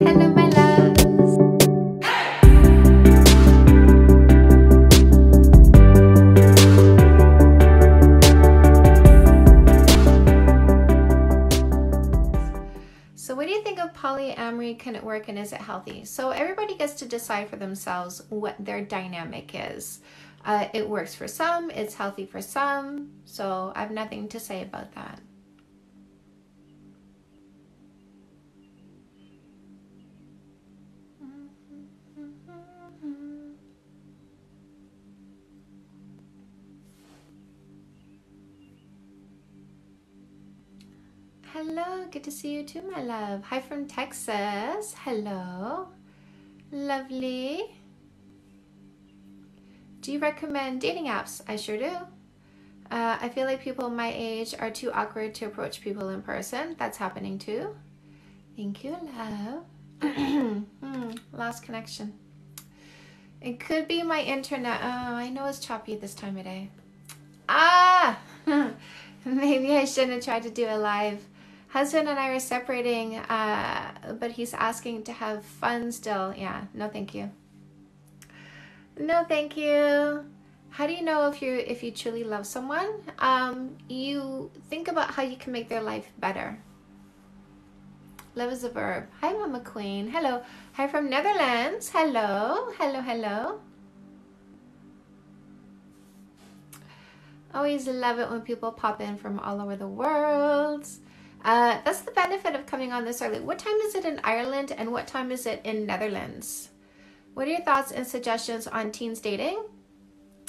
So, what do you think of polyamory? Can it work and is it healthy? So, everybody gets to decide for themselves what their dynamic is. Uh, it works for some, it's healthy for some. So, I have nothing to say about that. Hello, good to see you too, my love. Hi from Texas. Hello. Lovely. Do you recommend dating apps? I sure do. Uh, I feel like people my age are too awkward to approach people in person. That's happening too. Thank you, love. hmm, lost connection. It could be my internet. Oh, I know it's choppy at this time of day. Ah! Maybe I shouldn't have tried to do a live husband and I are separating, uh, but he's asking to have fun still. Yeah, no, thank you. No, thank you. How do you know if you if you truly love someone? Um, you think about how you can make their life better. Love is a verb. Hi, Mama Queen. Hello. Hi from Netherlands. Hello. Hello. Hello. Always love it when people pop in from all over the world. Uh, that's the benefit of coming on this early. What time is it in Ireland and what time is it in Netherlands? What are your thoughts and suggestions on teens dating?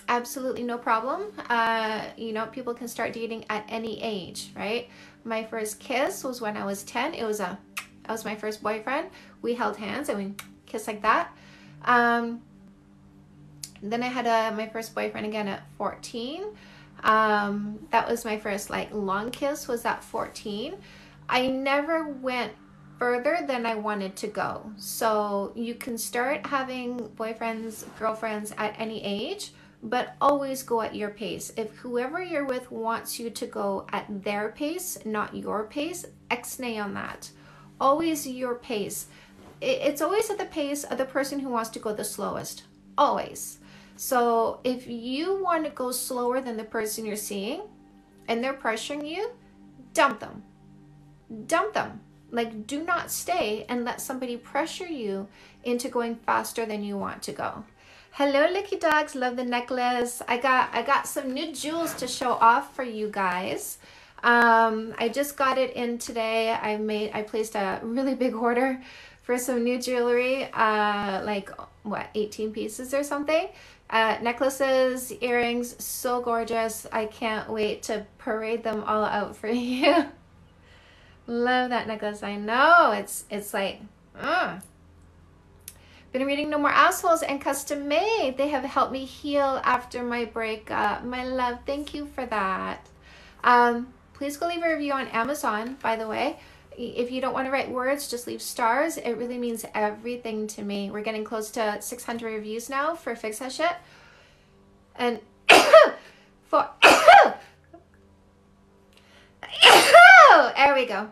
Absolutely no problem. Uh, you know, people can start dating at any age, right? My first kiss was when I was 10. It was a, that was my first boyfriend. We held hands and we kissed like that. Um, then I had a, my first boyfriend again at 14. Um, that was my first like long kiss was at 14. I never went further than I wanted to go. So you can start having boyfriends, girlfriends at any age, but always go at your pace. If whoever you're with wants you to go at their pace, not your pace, exnay on that. Always your pace. It's always at the pace of the person who wants to go the slowest. Always. So if you want to go slower than the person you're seeing and they're pressuring you, dump them. Dump them. Like do not stay and let somebody pressure you into going faster than you want to go. Hello Licky Dogs, love the necklace. I got I got some new jewels to show off for you guys. Um, I just got it in today. I made I placed a really big order for some new jewelry, uh, like what 18 pieces or something. Uh, necklaces, earrings, so gorgeous. I can't wait to parade them all out for you. Love that necklace. I know it's it's like, uh. Been reading No More Assholes and Custom Made. They have helped me heal after my breakup. My love, thank you for that. Um, please go leave a review on Amazon, by the way. If you don't want to write words, just leave stars. It really means everything to me. We're getting close to 600 reviews now for Fix That Shit. And for... there we go.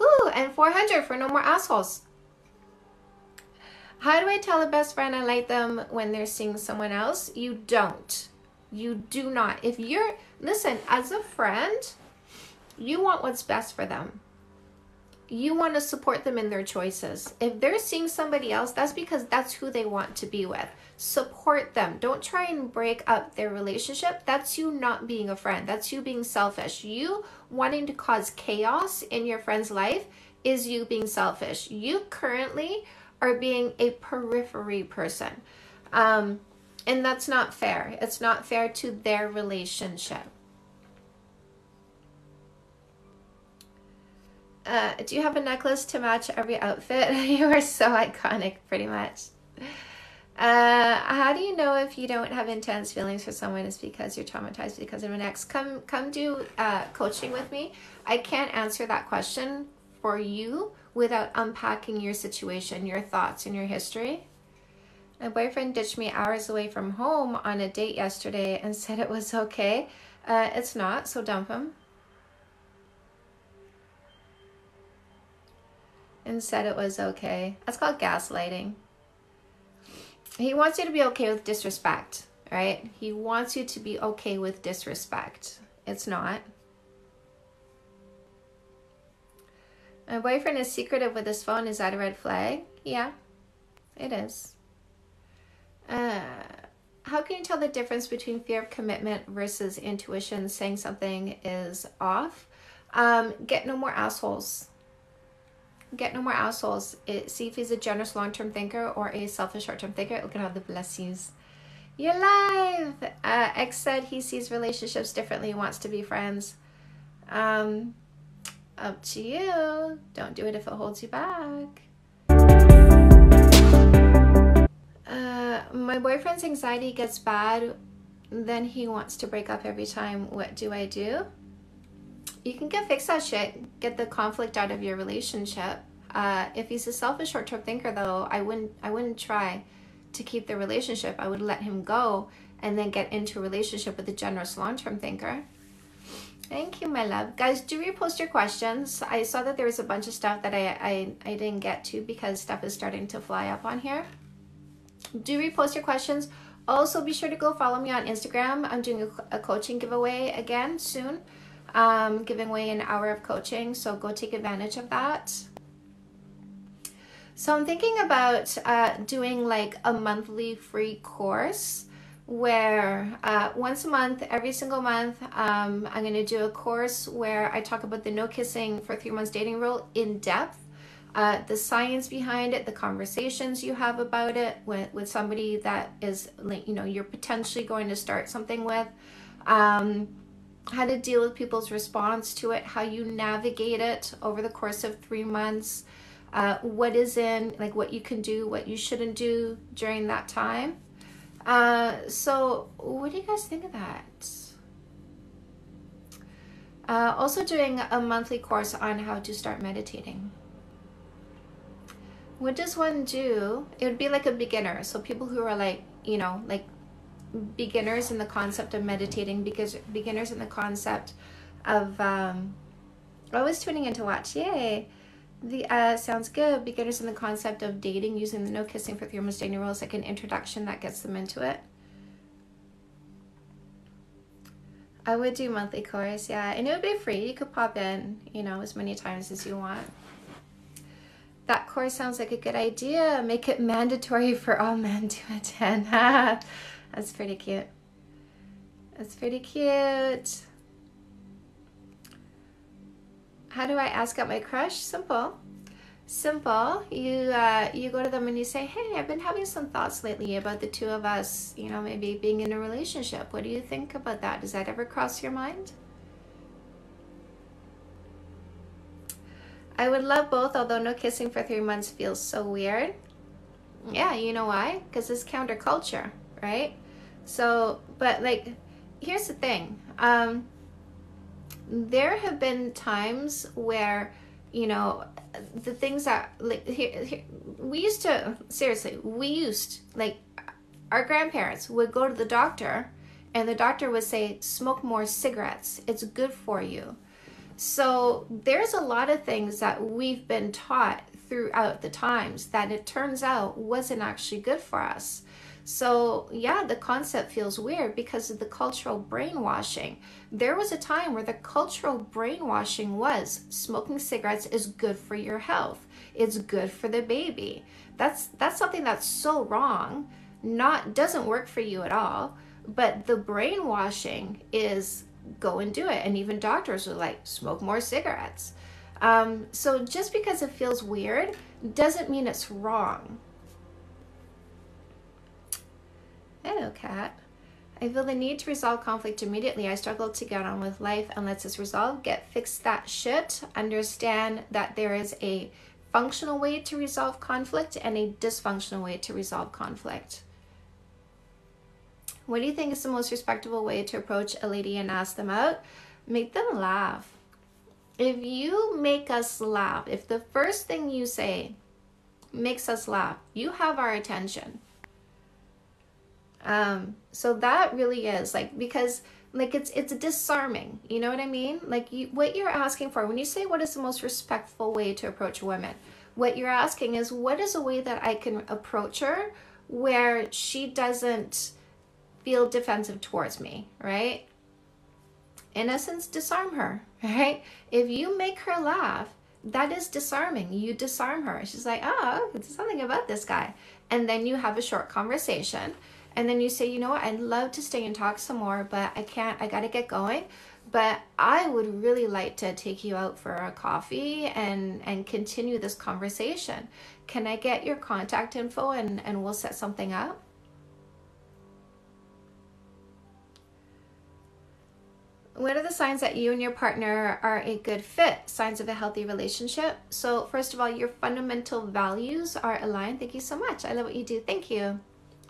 Ooh, and 400 for No More Assholes. How do I tell a best friend I like them when they're seeing someone else? You don't. You do not. If you're, listen, as a friend, you want what's best for them. You want to support them in their choices. If they're seeing somebody else, that's because that's who they want to be with. Support them. Don't try and break up their relationship. That's you not being a friend. That's you being selfish. You wanting to cause chaos in your friend's life is you being selfish. You currently are being a periphery person. Um, and that's not fair. It's not fair to their relationship. Uh, do you have a necklace to match every outfit? you are so iconic, pretty much. Uh, how do you know if you don't have intense feelings for someone? It's because you're traumatized because of an ex. Come, come do uh, coaching with me. I can't answer that question for you without unpacking your situation, your thoughts, and your history. My boyfriend ditched me hours away from home on a date yesterday and said it was okay. Uh, it's not, so dump him. And said it was okay. That's called gaslighting. He wants you to be okay with disrespect, right? He wants you to be okay with disrespect. It's not. My boyfriend is secretive with his phone. Is that a red flag? Yeah, it is. Uh, how can you tell the difference between fear of commitment versus intuition saying something is off? Um, get no more assholes. Get no more assholes. It, see if he's a generous long term thinker or a selfish short term thinker. Look at all the blessings. You're live. Uh, X said he sees relationships differently, wants to be friends. Um, up to you. Don't do it if it holds you back. Uh, my boyfriend's anxiety gets bad, then he wants to break up every time. What do I do? You can get fix that shit. Get the conflict out of your relationship. Uh, if he's a selfish short-term thinker, though, I wouldn't. I wouldn't try to keep the relationship. I would let him go and then get into a relationship with a generous long-term thinker. Thank you, my love. Guys, do repost your questions. I saw that there was a bunch of stuff that I, I, I didn't get to because stuff is starting to fly up on here. Do repost your questions. Also, be sure to go follow me on Instagram. I'm doing a, a coaching giveaway again soon. Um, giving away an hour of coaching, so go take advantage of that. So I'm thinking about uh, doing like a monthly free course where uh, once a month, every single month, um, I'm going to do a course where I talk about the no kissing for three months dating rule in depth, uh, the science behind it, the conversations you have about it with, with somebody that is, you know, you're potentially going to start something with, um, how to deal with people's response to it, how you navigate it over the course of three months, uh, what is in, like what you can do, what you shouldn't do during that time. Uh, so what do you guys think of that? Uh, also doing a monthly course on how to start meditating. What does one do? It would be like a beginner. So people who are like, you know, like beginners in the concept of meditating, because beginners in the concept of um, always tuning in to watch. Yay! The uh, sounds good. Beginners in the concept of dating using the no kissing for dating rules, like an introduction that gets them into it. I would do monthly course, yeah, and it would be free. You could pop in, you know, as many times as you want. That course sounds like a good idea. Make it mandatory for all men to attend. That's pretty cute. That's pretty cute. How do I ask out my crush? Simple. Simple. You uh, you go to them and you say, "Hey, I've been having some thoughts lately about the two of us. You know, maybe being in a relationship. What do you think about that? Does that ever cross your mind?" I would love both, although no kissing for three months feels so weird. Yeah, you know why? Because it's counterculture, right? So, but like, here's the thing. Um, there have been times where you know the things that like here, here, we used to seriously we used like our grandparents would go to the doctor and the doctor would say smoke more cigarettes it's good for you so there's a lot of things that we've been taught throughout the times that it turns out wasn't actually good for us so, yeah, the concept feels weird because of the cultural brainwashing. There was a time where the cultural brainwashing was smoking cigarettes is good for your health. It's good for the baby. That's that's something that's so wrong. Not doesn't work for you at all. But the brainwashing is go and do it. And even doctors are like, smoke more cigarettes. Um, so just because it feels weird doesn't mean it's wrong. Cat. I feel the need to resolve conflict immediately. I struggle to get on with life unless it's resolved. Get fix that shit. Understand that there is a functional way to resolve conflict and a dysfunctional way to resolve conflict. What do you think is the most respectable way to approach a lady and ask them out? Make them laugh. If you make us laugh, if the first thing you say makes us laugh, you have our attention. Um, so that really is like because like it's it's disarming. You know what I mean? Like you what you're asking for when you say what is the most respectful way to approach women? What you're asking is what is a way that I can approach her where she doesn't feel defensive towards me, right? In essence, disarm her, right? If you make her laugh, that is disarming. You disarm her. She's like, oh, there's something about this guy. And then you have a short conversation. And then you say, you know what, I'd love to stay and talk some more, but I can't, I got to get going. But I would really like to take you out for a coffee and, and continue this conversation. Can I get your contact info and, and we'll set something up? What are the signs that you and your partner are a good fit? Signs of a healthy relationship. So, first of all, your fundamental values are aligned. Thank you so much. I love what you do. Thank you.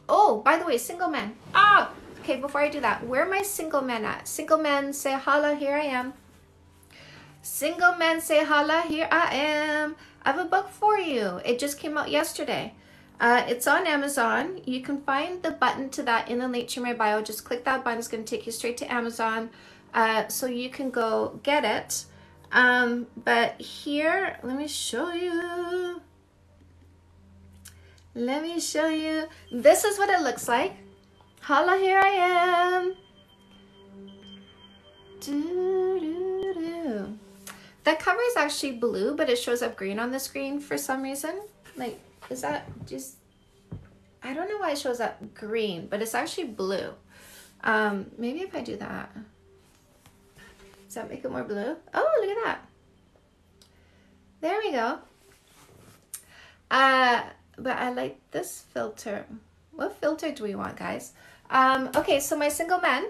Oh, by the way, single men. Ah, okay, before I do that, where are my single men at? Single men say holla, here I am. Single men say holla, here I am. I have a book for you. It just came out yesterday. Uh, it's on Amazon. You can find the button to that in the link to my bio. Just click that button. It's going to take you straight to Amazon. Uh, so you can go get it. Um, but here, let me show you. Let me show you. This is what it looks like. Holla, here I am. Doo, doo, doo. That cover is actually blue, but it shows up green on the screen for some reason. Like, is that just... I don't know why it shows up green, but it's actually blue. Um, maybe if I do that. Does that make it more blue? Oh, look at that. There we go. Uh, but I like this filter. What filter do we want, guys? Um, okay, so my single men,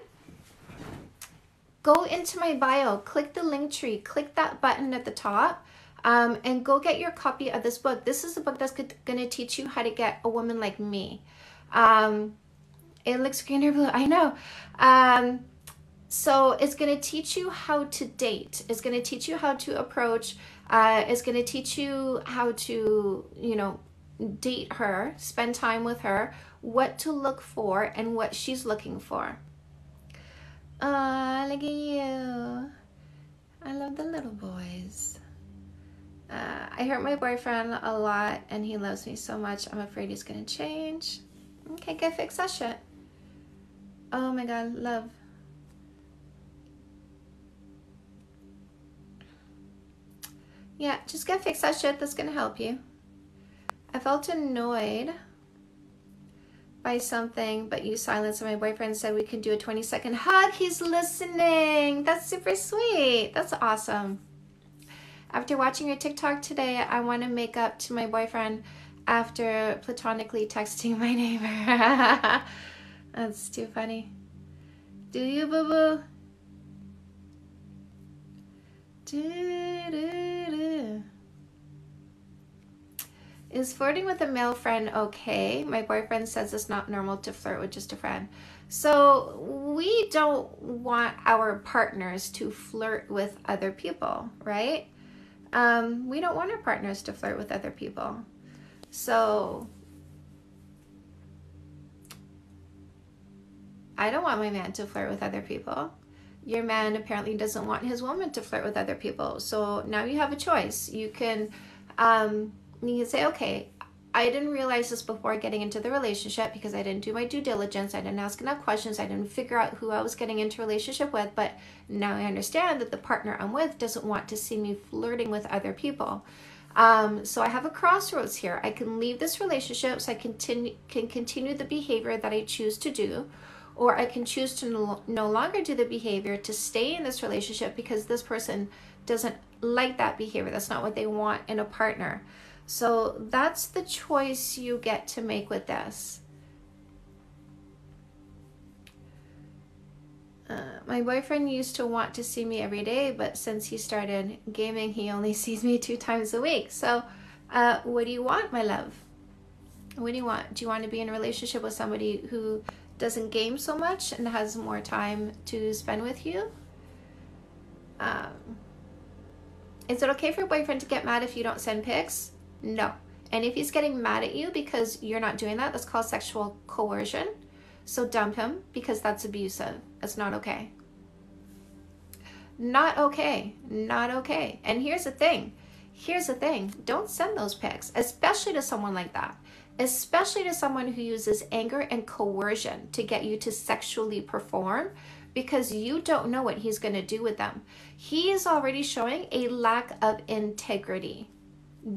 go into my bio, click the link tree, click that button at the top, um, and go get your copy of this book. This is a book that's going to teach you how to get a woman like me. Um, it looks green or blue, I know. Um, so it's going to teach you how to date. It's going to teach you how to approach. Uh, it's going to teach you how to, you know, date her, spend time with her, what to look for, and what she's looking for. Ah, look at you. I love the little boys. Uh, I hurt my boyfriend a lot and he loves me so much. I'm afraid he's to change. Okay, go fix that shit. Oh my god, love. Yeah, just go fix that shit. That's to help you. I felt annoyed by something, but you silenced my boyfriend said we can do a 20 second hug. He's listening. That's super sweet. That's awesome. After watching your TikTok today, I want to make up to my boyfriend after platonically texting my neighbor. That's too funny. Do you, boo boo? Do, do, do. Is flirting with a male friend okay? My boyfriend says it's not normal to flirt with just a friend. So we don't want our partners to flirt with other people, right? Um, we don't want our partners to flirt with other people. So I don't want my man to flirt with other people your man apparently doesn't want his woman to flirt with other people. So now you have a choice. You can, um, you can say, okay, I didn't realize this before getting into the relationship because I didn't do my due diligence. I didn't ask enough questions. I didn't figure out who I was getting into relationship with. But now I understand that the partner I'm with doesn't want to see me flirting with other people. Um, so I have a crossroads here. I can leave this relationship so I continue, can continue the behavior that I choose to do, or I can choose to no, no longer do the behavior to stay in this relationship because this person doesn't like that behavior. That's not what they want in a partner. So that's the choice you get to make with this. Uh, my boyfriend used to want to see me every day, but since he started gaming, he only sees me two times a week. So, uh, what do you want, my love? What do you want? Do you want to be in a relationship with somebody who doesn't game so much and has more time to spend with you. Um, is it okay for your boyfriend to get mad if you don't send pics? No. And if he's getting mad at you because you're not doing that, that's called sexual coercion. So dump him because that's abusive. It's not okay. Not okay. Not okay. And here's the thing Here's the thing don't send those pics, especially to someone like that, especially to someone who uses anger and coercion to get you to sexually perform because you don't know what he's going to do with them. He is already showing a lack of integrity.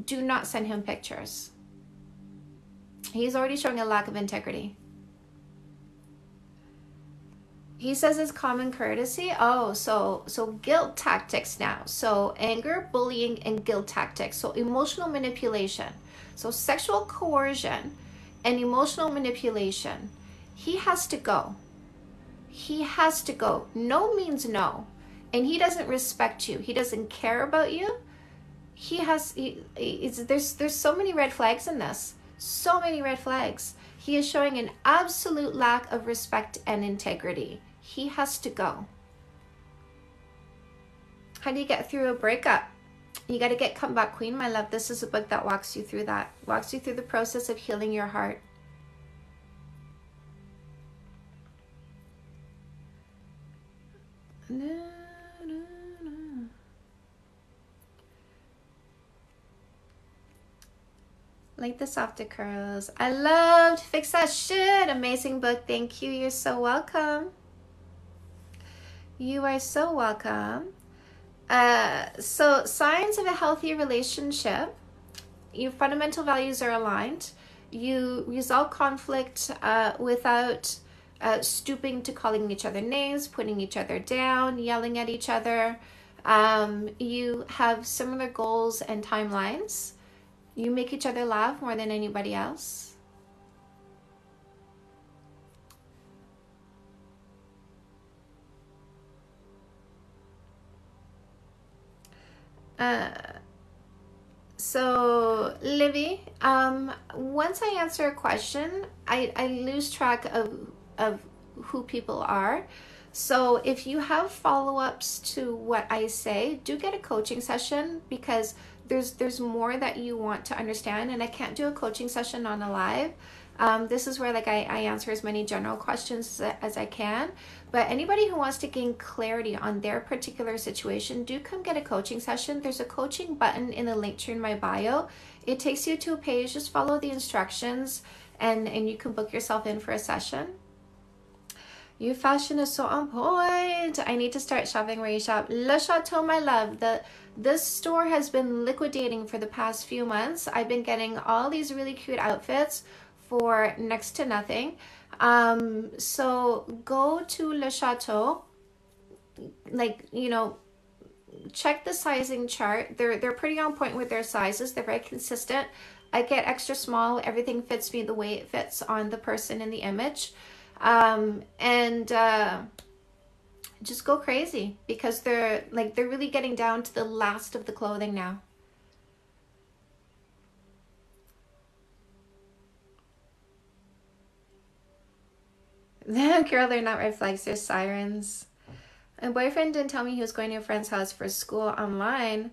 Do not send him pictures. He's already showing a lack of integrity. He says it's common courtesy. Oh, so so guilt tactics now. So anger, bullying, and guilt tactics. So emotional manipulation. So sexual coercion and emotional manipulation. He has to go. He has to go. No means no. And he doesn't respect you. He doesn't care about you. He has he, there's there's so many red flags in this. So many red flags. He is showing an absolute lack of respect and integrity he has to go. How do you get through a breakup? You got to get Comeback Queen, my love. This is a book that walks you through that, walks you through the process of healing your heart. Like the softer curls. I loved Fix That Shit. Amazing book. Thank you. You're so welcome. You are so welcome. Uh, so, signs of a healthy relationship your fundamental values are aligned. You resolve conflict uh, without uh, stooping to calling each other names, putting each other down, yelling at each other. Um, you have similar goals and timelines. You make each other laugh more than anybody else. Uh, so Livy, um, once I answer a question, I, I lose track of of who people are. So if you have follow-ups to what I say, do get a coaching session because there's there's more that you want to understand and I can't do a coaching session on a live. Um, this is where like I, I answer as many general questions as, I can. But anybody who wants to gain clarity on their particular situation, do come get a coaching session. There's a coaching button in the link to in my bio. It takes you to a page. Just follow the instructions and, and you can book yourself in for a session. Your fashion is so on point. I need to start shopping where you shop. Le Chateau, my love. The this store has been liquidating for the past few months. I've been getting all these really cute outfits for next to nothing. Um, so go to Le Chateau, like, you know, check the sizing chart. They're, they're pretty on point with their sizes. They're very consistent. I get extra small. Everything fits me the way it fits on the person in the image. Um, and, uh, just go crazy because they're like, they're really getting down to the last of the clothing now. Girl, they're not red flags, they're sirens. My boyfriend didn't tell me he was going to a friend's house for school online,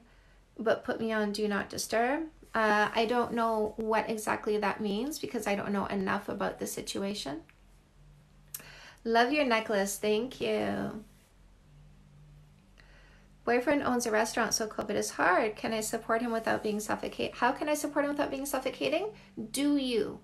but put me on do not disturb. Uh, I don't know what exactly that means because I don't know enough about the situation. Love your necklace. Thank you. Boyfriend owns a restaurant, so COVID is hard. Can I support him without being suffocated? How can I support him without being suffocating? Do you?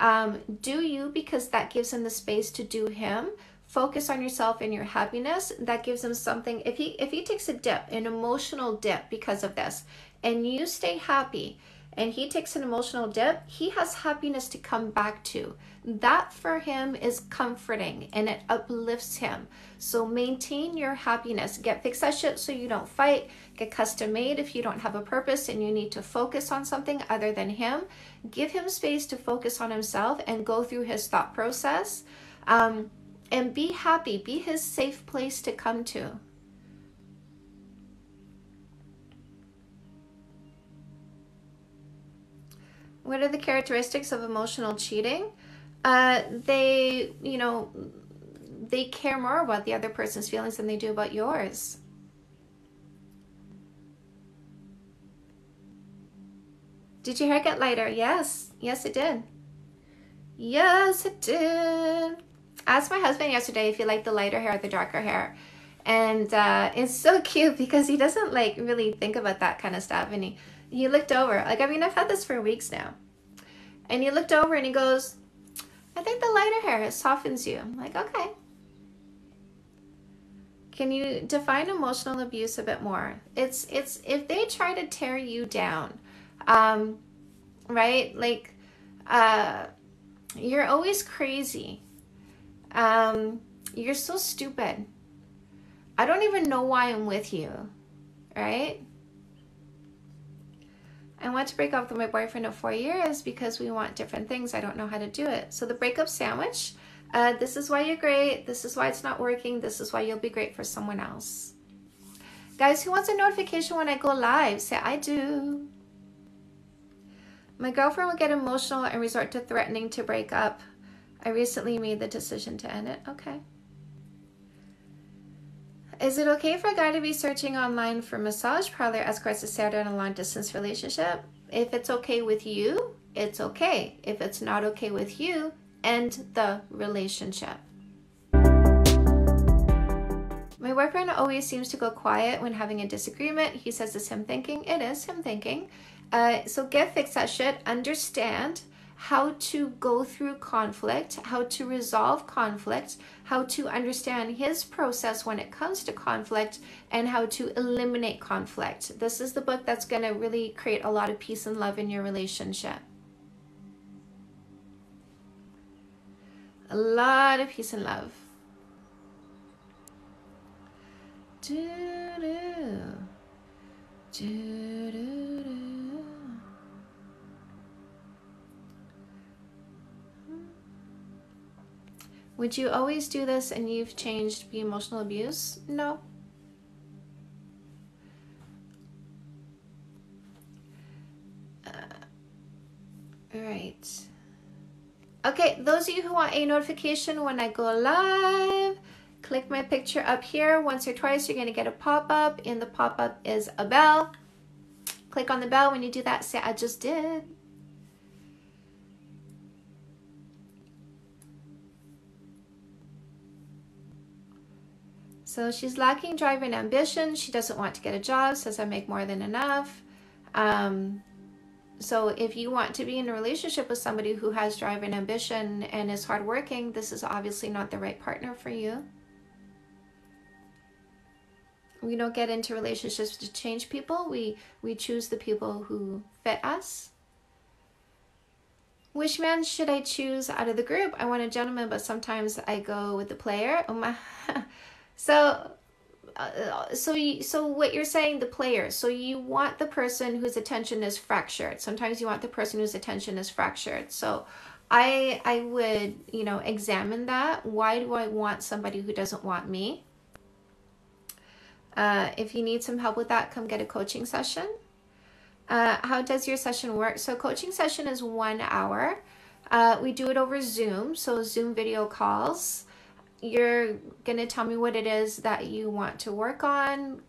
Um, do you because that gives him the space to do him. Focus on yourself and your happiness. That gives him something. If he if he takes a dip, an emotional dip because of this, and you stay happy, and he takes an emotional dip, he has happiness to come back to. That for him is comforting and it uplifts him. So maintain your happiness. Get fix that shit so you don't fight. Get custom made if you don't have a purpose and you need to focus on something other than him. Give him space to focus on himself and go through his thought process. Um, and be happy. Be his safe place to come to. What are the characteristics of emotional cheating? Uh, they, you know, they care more about the other person's feelings than they do about yours. Did your hair get lighter? Yes. Yes, it did. Yes, it did. Asked my husband yesterday if he liked the lighter hair or the darker hair. And uh, it's so cute because he doesn't like really think about that kind of stuff. And he, he looked over. Like, I mean, I've had this for weeks now. And he looked over and he goes, I think the lighter hair softens you. I'm like, okay. Can you define emotional abuse a bit more? It's it's if they try to tear you down, um, right? Like, uh, you're always crazy. Um, you're so stupid. I don't even know why I'm with you, right? I want to break up with my boyfriend of four years because we want different things. I don't know how to do it. So the breakup sandwich, uh, this is why you're great. This is why it's not working. This is why you'll be great for someone else. Guys, who wants a notification when I go live? Say, I do. My girlfriend will get emotional and resort to threatening to break up. I recently made the decision to end it. Okay. Is it okay for a guy to be searching online for massage parlor escorts to start in a long distance relationship? If it's okay with you, it's okay. If it's not okay with you, end the relationship. My boyfriend always seems to go quiet when having a disagreement. He says it's him thinking. It is him thinking. Uh, so get fix that shit. Understand how to go through conflict, how to resolve conflict, how to understand his process when it comes to conflict, and how to eliminate conflict. This is the book that's going to really create a lot of peace and love in your relationship. A lot of peace and love. Would you always do this and you've changed be emotional abuse? No. Uh, all right. Okay, those of you who want a notification when I go live, click my picture up here. Once or twice, you're going to get a pop-up. In the pop-up is a bell. Click on the bell. When you do that, say, I just did. So she's lacking drive and ambition. She doesn't want to get a job, says I make more than enough. Um, so if you want to be in a relationship with somebody who has drive and ambition and is hardworking, this is obviously not the right partner for you. We don't get into relationships to change people. We we choose the people who fit us. Which man should I choose out of the group? I want a gentleman, but sometimes I go with the player. Oh my So, uh, so you, so what you're saying, the player. So you want the person whose attention is fractured. Sometimes you want the person whose attention is fractured. So, I I would you know examine that. Why do I want somebody who doesn't want me? Uh, if you need some help with that, come get a coaching session. Uh, how does your session work? So coaching session is one hour. Uh, we do it over Zoom, so Zoom video calls you're going to tell me what it is that you want to work on.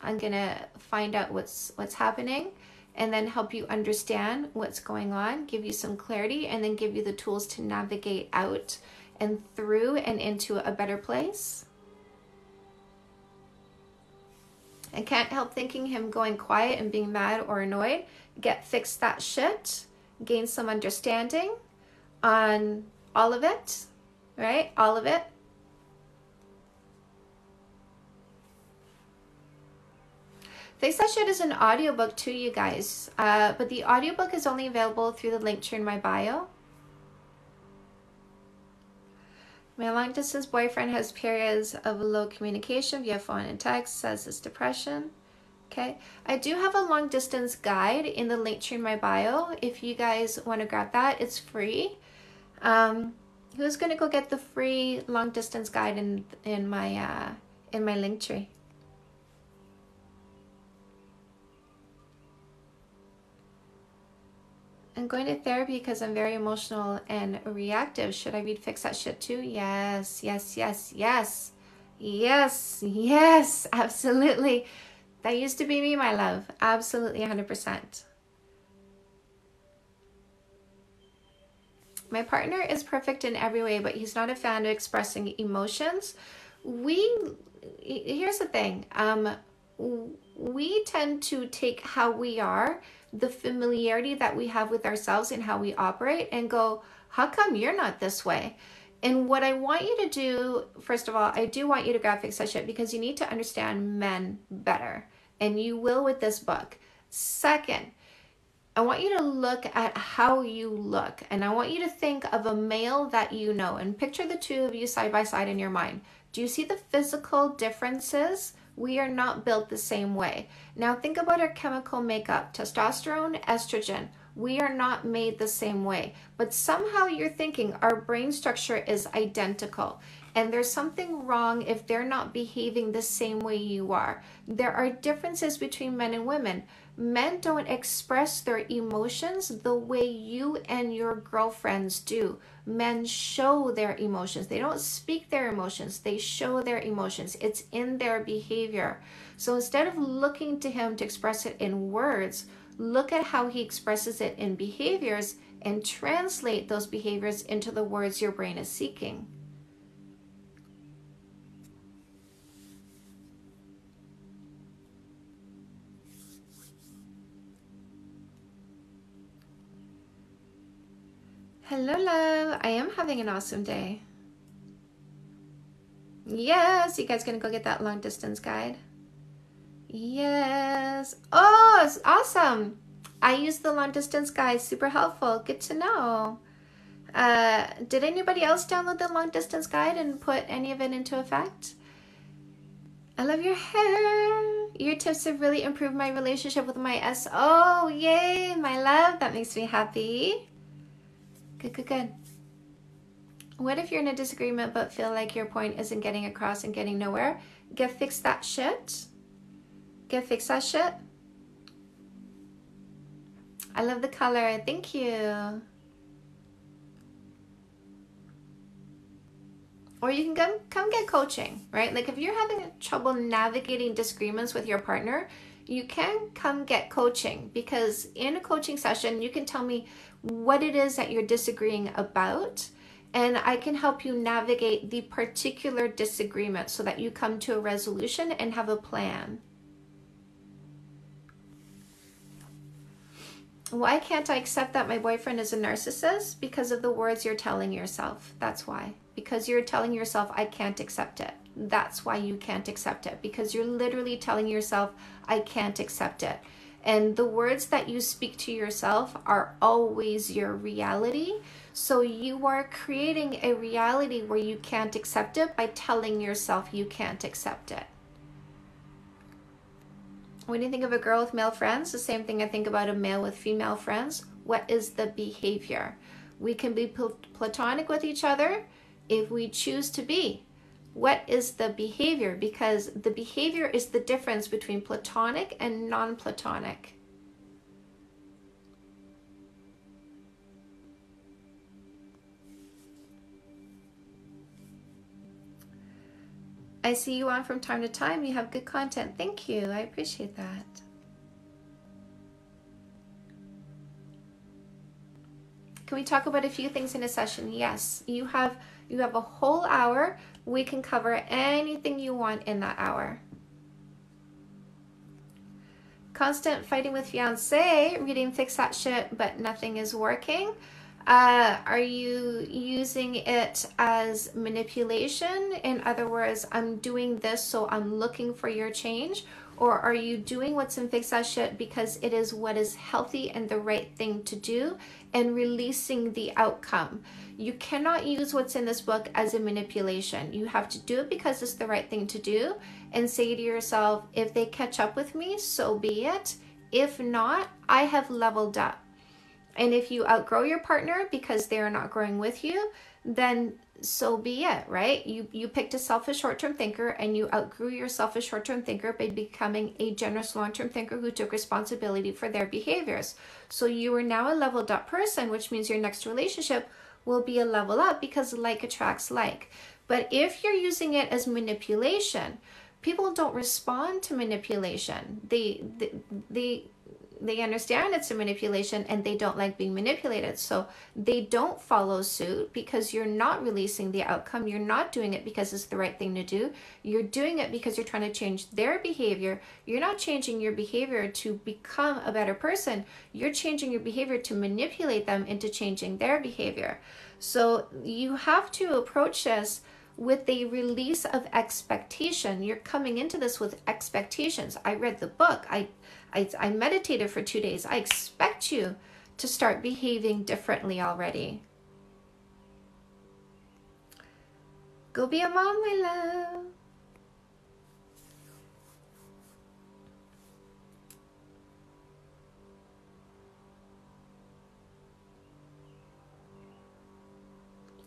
I'm going to find out what's what's happening and then help you understand what's going on, give you some clarity and then give you the tools to navigate out and through and into a better place. I can't help thinking him going quiet and being mad or annoyed. Get fix that shit. Gain some understanding on all of it, right? All of it. Fix That Shit is an audiobook too, you guys. Uh, but the audiobook is only available through the link tree in my bio. My long distance boyfriend has periods of low communication via phone and text, says it's depression. Okay, I do have a long distance guide in the link tree in my bio. If you guys want to grab that, it's free. Um, who's gonna go get the free long distance guide in in my uh, in my link tree? I'm going to therapy because I'm very emotional and reactive. Should I read Fix That Shit too? Yes, yes, yes, yes. Yes, yes, absolutely. That used to be me, my love. Absolutely 100%. My partner is perfect in every way, but he's not a fan of expressing emotions. We, here's the thing. Um, we tend to take how we are the familiarity that we have with ourselves and how we operate and go, how come you're not this way? And what I want you to do, first of all, I do want you to graphic session because you need to understand men better. And you will with this book. Second, I want you to look at how you look. And I want you to think of a male that you know and picture the two of you side by side in your mind. Do you see the physical differences? We are not built the same way. Now think about our chemical makeup testosterone, estrogen. We are not made the same way, but somehow you're thinking our brain structure is identical. And there's something wrong if they're not behaving the same way you are. There are differences between men and women men don't express their emotions the way you and your girlfriends do. Men show their emotions. They don't speak their emotions, they show their emotions. It's in their behavior. So instead of looking to him to express it in words, look at how he expresses it in behaviors and translate those behaviors into the words your brain is seeking. Hello, love. I am having an awesome day. Yes, you guys gonna go get that long distance guide? Yes. Oh, it's awesome. I use the long distance guide. Super helpful. Good to know. Uh, did anybody else download the long distance guide and put any of it into effect? I love your hair. Your tips have really improved my relationship with my SO. Yay, my love. That makes me happy. Good, good, good. What if you're in a disagreement but feel like your point isn't getting across and getting nowhere? Get fix that shit. Get fix that shit. I love the color. Thank you. Or you can come come get coaching, right? Like if you're having trouble navigating disagreements with your partner, you can come get coaching because in a coaching session, you can tell me what it is that you're disagreeing about, and I can help you navigate the particular disagreement so that you come to a resolution and have a plan. Why can't I accept that my boyfriend is a narcissist? Because of the words you're telling yourself. That's why. Because you're telling yourself, I can't accept it. That's why you can't accept it. Because you're literally telling yourself, I can't accept it. And the words that you speak to yourself are always your reality. So you are creating a reality where you can't accept it by telling yourself you can't accept it. When you think of a girl with male friends, the same thing I think about a male with female friends. What is the behavior? We can be platonic with each other if we choose to be what is the behavior because the behavior is the difference between platonic and non-platonic I see you on from time to time. You have good content. Thank you. I appreciate that. Can we talk about a few things in a session? Yes. You have you have a whole hour we can cover anything you want in that hour. Constant fighting with fiance, reading fix that shit, but nothing is working. Uh, are you using it as manipulation? In other words, I'm doing this, so I'm looking for your change. Or are you doing what's in Fix That Shit because it is what is healthy and the right thing to do and releasing the outcome? You cannot use what's in this book as a manipulation. You have to do it because it's the right thing to do and say to yourself, if they catch up with me, so be it. If not, I have leveled up. And if you outgrow your partner because they're not growing with you, then so be it, right? You you picked a selfish short-term thinker and you outgrew your selfish short-term thinker by becoming a generous long-term thinker who took responsibility for their behaviors. So you are now a leveled up person, which means your next relationship will be a level up because like attracts like. But if you're using it as manipulation, people don't respond to manipulation. They, they, they they understand it's a manipulation and they don't like being manipulated. So they don't follow suit because you're not releasing the outcome. You're not doing it because it's the right thing to do. You're doing it because you're trying to change their behavior. You're not changing your behavior to become a better person. You're changing your behavior to manipulate them into changing their behavior. So you have to approach this with a release of expectation. You're coming into this with expectations. I read the book. I I, I meditated for two days. I expect you to start behaving differently already. Go be a mom, my love.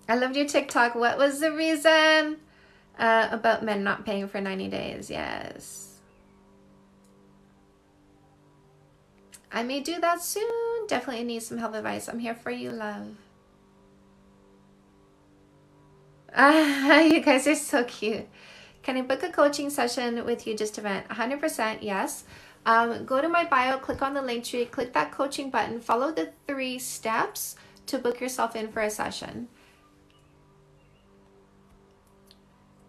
I loved your TikTok. What was the reason? Uh, about men not paying for 90 days. Yes. I may do that soon. Definitely need some help advice. I'm here for you, love. You guys are so cute. Can I book a coaching session with you just to vent? 100% yes. Um, go to my bio, click on the link tree, click that coaching button, follow the three steps to book yourself in for a session.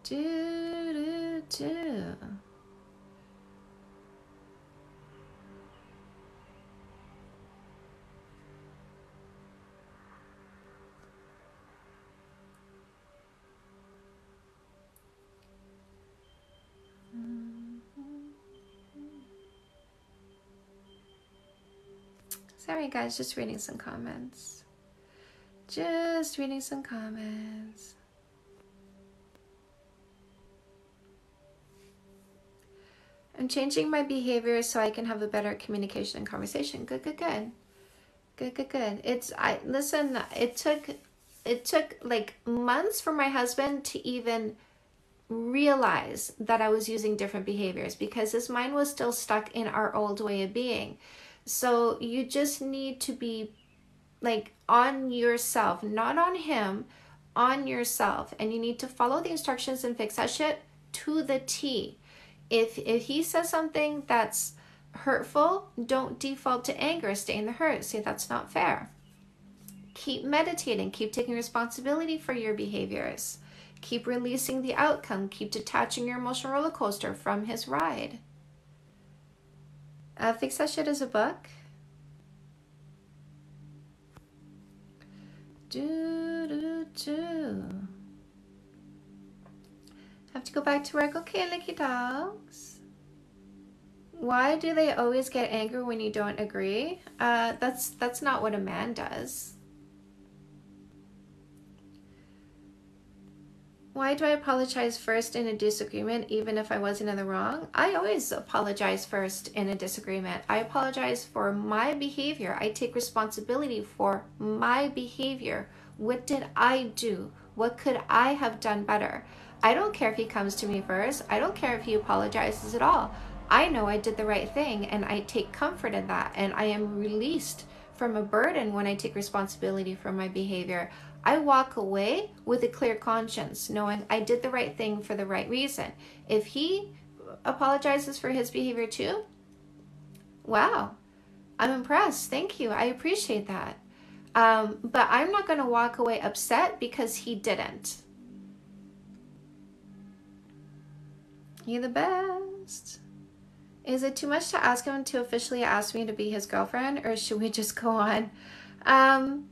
Do, do, do. Sorry, guys, just reading some comments. Just reading some comments. I'm changing my behavior so I can have a better communication and conversation. Good, good, good. Good, good, good. It's I listen, it took it took like months for my husband to even realize that I was using different behaviors because his mind was still stuck in our old way of being. So you just need to be like on yourself, not on him, on yourself. And you need to follow the instructions and fix that shit to the T. If if he says something that's hurtful, don't default to anger, stay in the hurt. Say that's not fair. Keep meditating, keep taking responsibility for your behaviors. Keep releasing the outcome, keep detaching your emotional roller coaster from his ride. Uh, Fix That Shit as a book. Do, do, do. Have to go back to work. Okay, licky dogs. Why do they always get angry when you don't agree? Uh, that's that's not what a man does. Why do I apologize first in a disagreement, even if I wasn't in the wrong? I always apologize first in a disagreement. I apologize for my behavior. I take responsibility for my behavior. What did I do? What could I have done better? I don't care if he comes to me first. I don't care if he apologizes at all. I know I did the right thing and I take comfort in that and I am released from a burden when I take responsibility for my behavior. I walk away with a clear conscience, knowing I did the right thing for the right reason. If he apologizes for his behavior too, wow, I'm impressed. Thank you. I appreciate that. Um, but I'm not going to walk away upset because he didn't. You're the best. Is it too much to ask him to officially ask me to be his girlfriend, or should we just go on? Um,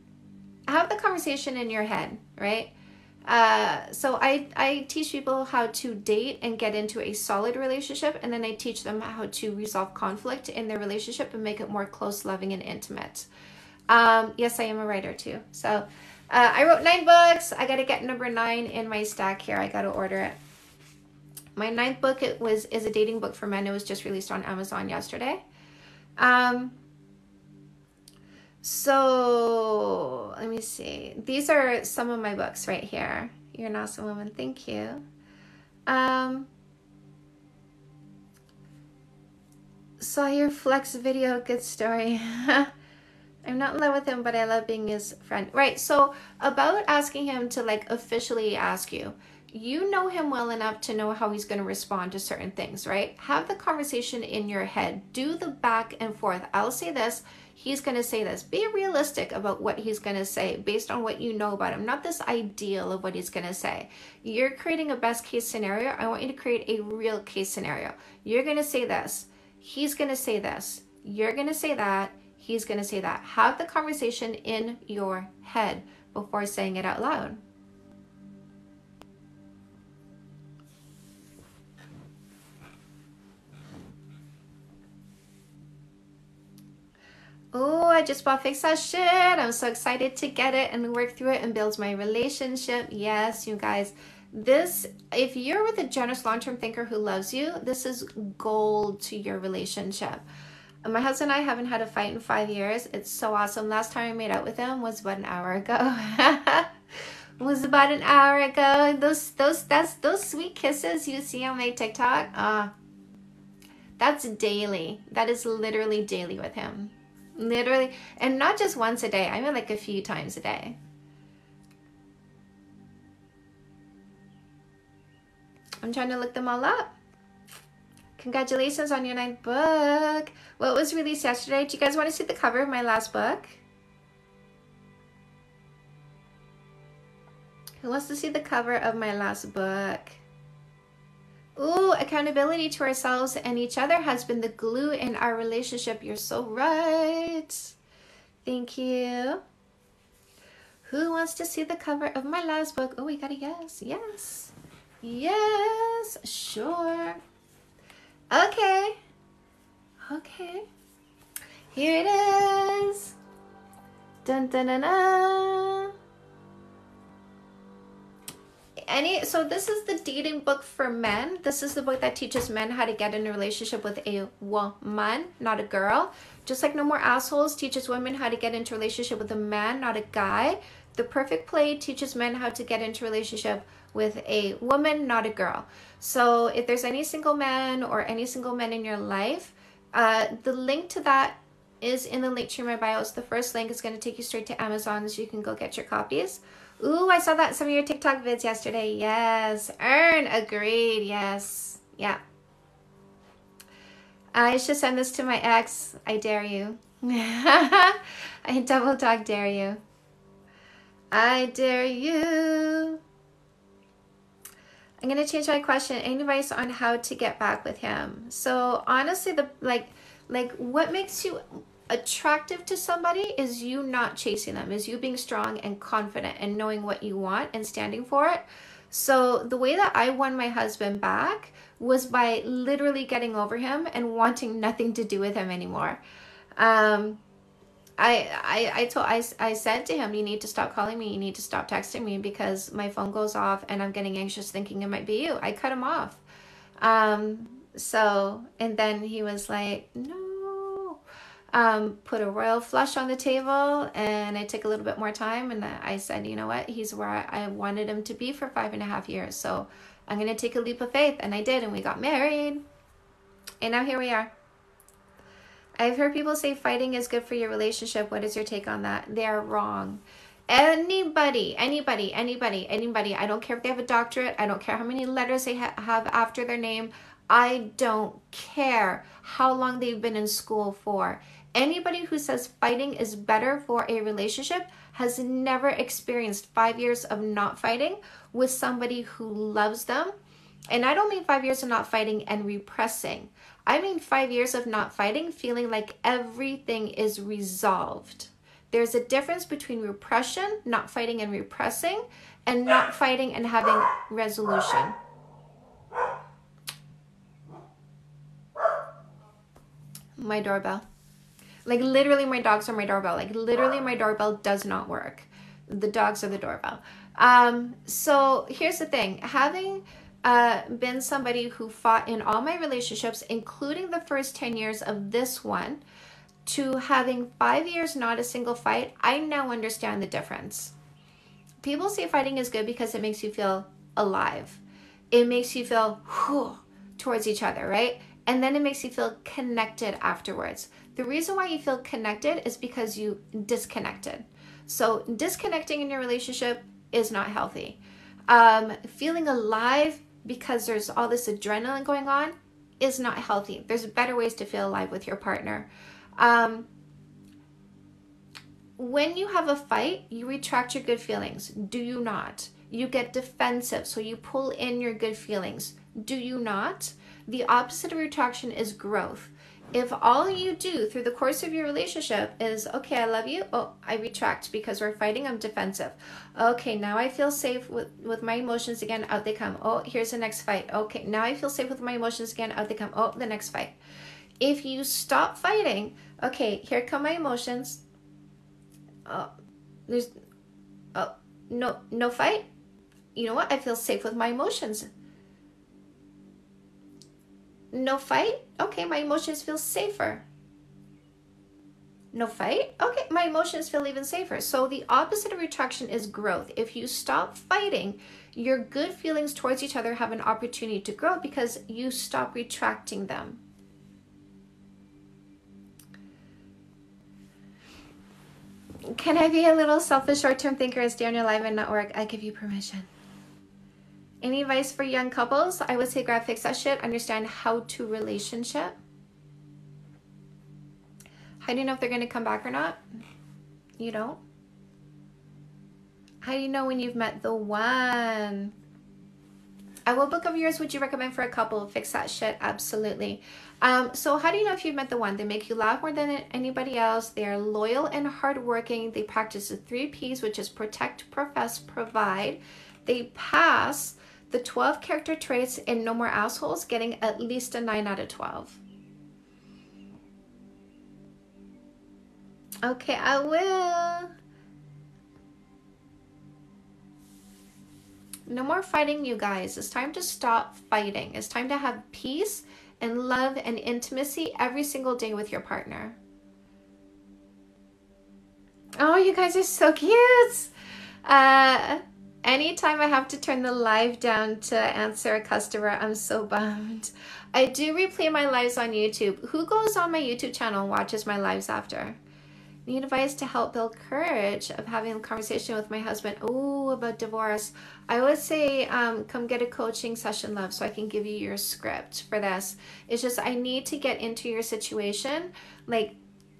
have the conversation in your head, right? Uh, so I, I teach people how to date and get into a solid relationship, and then I teach them how to resolve conflict in their relationship and make it more close, loving, and intimate. Um, yes, I am a writer too. So uh, I wrote nine books. I got to get number nine in my stack here. I got to order it. My ninth book it was is a dating book for men. It was just released on Amazon yesterday. Um, so let me see. These are some of my books right here. You're an awesome woman. Thank you. Um, saw your flex video. Good story. I'm not in love with him, but I love being his friend. Right. So about asking him to like officially ask you, you know him well enough to know how he's going to respond to certain things, right? Have the conversation in your head. Do the back and forth. I'll say this, he's going to say this. Be realistic about what he's going to say based on what you know about him, not this ideal of what he's going to say. You're creating a best case scenario. I want you to create a real case scenario. You're going to say this. He's going to say this. You're going to say that. He's going to say that. Have the conversation in your head before saying it out loud. Oh, I just bought Fix That Shit. I'm so excited to get it and work through it and build my relationship. Yes, you guys. This, if you're with a generous long term thinker who loves you, this is gold to your relationship. My husband and I haven't had a fight in five years. It's so awesome. Last time I made out with him was about an hour ago. was about an hour ago. Those those that's those sweet kisses you see on my TikTok. Ah, uh, that's daily. That is literally daily with him. Literally, and not just once a day, I mean like a few times a day. I'm trying to look them all up. Congratulations on your ninth book. What was released yesterday? Do you guys want to see the cover of my last book? Who wants to see the cover of my last book? Ooh, accountability to ourselves and each other has been the glue in our relationship. You're so right. Thank you. Who wants to see the cover of my last book? Oh, we got a yes. Yes. Yes. Sure. Okay. Okay. Here it is. Dun dun dun dun any so this is the dating book for men. This is the book that teaches men how to get in a relationship with a woman not a girl. Just like no more assholes teaches women how to get into relationship with a man not a guy. The perfect play teaches men how to get into relationship with a woman not a girl. So if there's any single man or any single men in your life uh, the link to that is in the link to my bio. It's the first link. It's going to take you straight to amazon so you can go get your copies Ooh, I saw that some of your TikTok vids yesterday. Yes. Earn. Agreed. Yes. Yeah. I should send this to my ex. I dare you. I double dog dare you. I dare you. I'm going to change my question. Any advice on how to get back with him? So honestly, the like, like what makes you attractive to somebody is you not chasing them, is you being strong and confident and knowing what you want and standing for it. So the way that I won my husband back was by literally getting over him and wanting nothing to do with him anymore. Um, I, I, I told, I, I said to him, you need to stop calling me. You need to stop texting me because my phone goes off and I'm getting anxious thinking it might be you. I cut him off. Um, so, and then he was like, no, um, put a royal flush on the table and I took a little bit more time and I said, you know what, he's where I wanted him to be for five and a half years. So I'm going to take a leap of faith. And I did, and we got married. And now here we are. I've heard people say fighting is good for your relationship. What is your take on that? They're wrong. Anybody, anybody, anybody, anybody, I don't care if they have a doctorate, I don't care how many letters they ha- have after their name, I don't care how long they've been in school for Anybody who says fighting is better for a relationship has never experienced five years of not fighting with somebody who loves them. And I don't mean five years of not fighting and repressing. I mean five years of not fighting, feeling like everything is resolved. There's a difference between repression, not fighting and repressing, and not fighting and having resolution. My doorbell. Like literally my dogs are my doorbell. Like literally my doorbell does not work. The dogs are the doorbell. Um, so here's the thing. Having uh, been somebody who fought in all my relationships, including the first 10 years of this one, to having five years not a single fight, I now understand the difference. People say fighting is good because it makes you feel alive. It makes you feel whew, towards each other, right? And then it makes you feel connected afterwards. The reason why you feel connected is because you disconnected. So, disconnecting in your relationship is not healthy. Um, feeling alive because there's all this adrenaline going on is not healthy. There's better ways to feel alive with your partner. Um, when you have a fight, you retract your good feelings. Do you not? You get defensive, so you pull in your good feelings. Do you not? The opposite of retraction is growth. If all you do through the course of your relationship is, okay, I love you, oh, I retract because we're fighting, I'm defensive. Okay, now I feel safe with, with my emotions again, out they come. Oh, here's the next fight. Okay, now I feel safe with my emotions again, out they come. Oh, the next fight. If you stop fighting, okay, here come my emotions. Oh, there's, oh, no, no fight. You know what? I feel safe with my emotions no fight? Okay, my emotions feel safer. No fight? Okay, my emotions feel even safer. So the opposite of retraction is growth. If you stop fighting, your good feelings towards each other have an opportunity to grow because you stop retracting them. Can I be a little selfish short-term thinker as Daniel Network? I give you permission. Any advice for young couples? I would say grab fix that shit. Understand how to relationship. How do you know if they're going to come back or not? You don't. How do you know when you've met the one? Uh, what book of yours would you recommend for a couple? Fix that shit. Absolutely. Um, so how do you know if you've met the one? They make you laugh more than anybody else. They are loyal and hardworking. They practice the three P's, which is protect, profess, provide. They pass the 12 character traits in No More Assholes getting at least a 9 out of 12. Okay, I will. No more fighting, you guys. It's time to stop fighting. It's time to have peace and love and intimacy every single day with your partner. Oh, you guys are so cute. Uh, Anytime I have to turn the live down to answer a customer, I'm so bummed. I do replay my lives on YouTube. Who goes on my YouTube channel and watches my lives after? Need advice to help build courage of having a conversation with my husband. Oh, about divorce. I would say um, come get a coaching session, love, so I can give you your script for this. It's just I need to get into your situation, like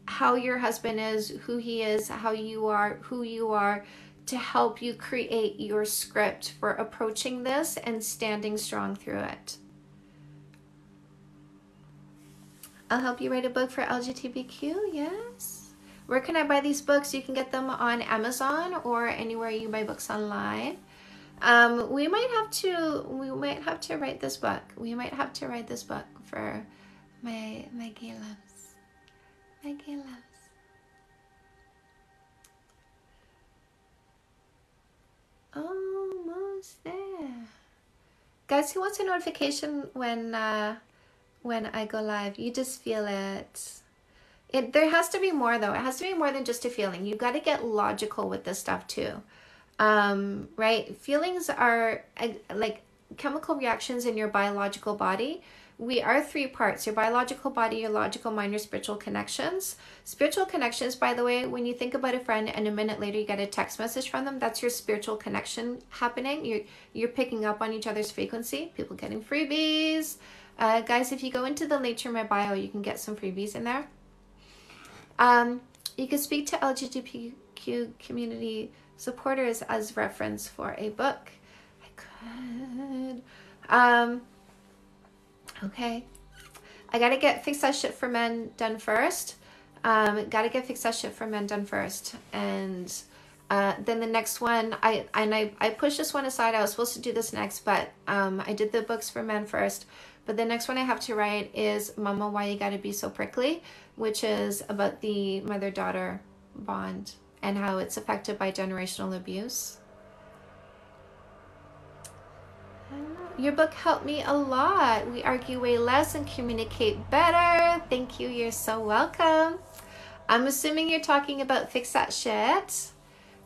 how your husband is, who he is, how you are, who you are to help you create your script for approaching this and standing strong through it. I'll help you write a book for LGBTQ, yes. Where can I buy these books? You can get them on Amazon or anywhere you buy books online. Um, we might have to we might have to write this book. We might have to write this book for my my gay loves. My gay loves. Almost there. Guys, who wants a notification when uh, when I go live? You just feel it. It there has to be more though. It has to be more than just a feeling. You've got to get logical with this stuff too. Um, right? Feelings are like chemical reactions in your biological body we are three parts your biological body, your logical mind, your spiritual connections. Spiritual connections, by the way, when you think about a friend and a minute later you get a text message from them, that's your spiritual connection happening. You're, you're picking up on each other's frequency, people getting freebies. Uh, guys, if you go into the link to my bio, you can get some freebies in there. Um, you can speak to LGBTQ community supporters as reference for a book. I could. Um, Okay. I gotta get Fix That Shit for Men done first. Um, gotta get Fix That Shit for Men done first. And uh, then the next one, I and I, I pushed this one aside. I was supposed to do this next, but um, I did the books for men first. But the next one I have to write is Mama, Why You Gotta Be So Prickly, which is about the mother-daughter bond and how it's affected by generational abuse. Your book helped me a lot. We argue way less and communicate better. Thank you. You're so welcome. I'm assuming you're talking about fix that shit.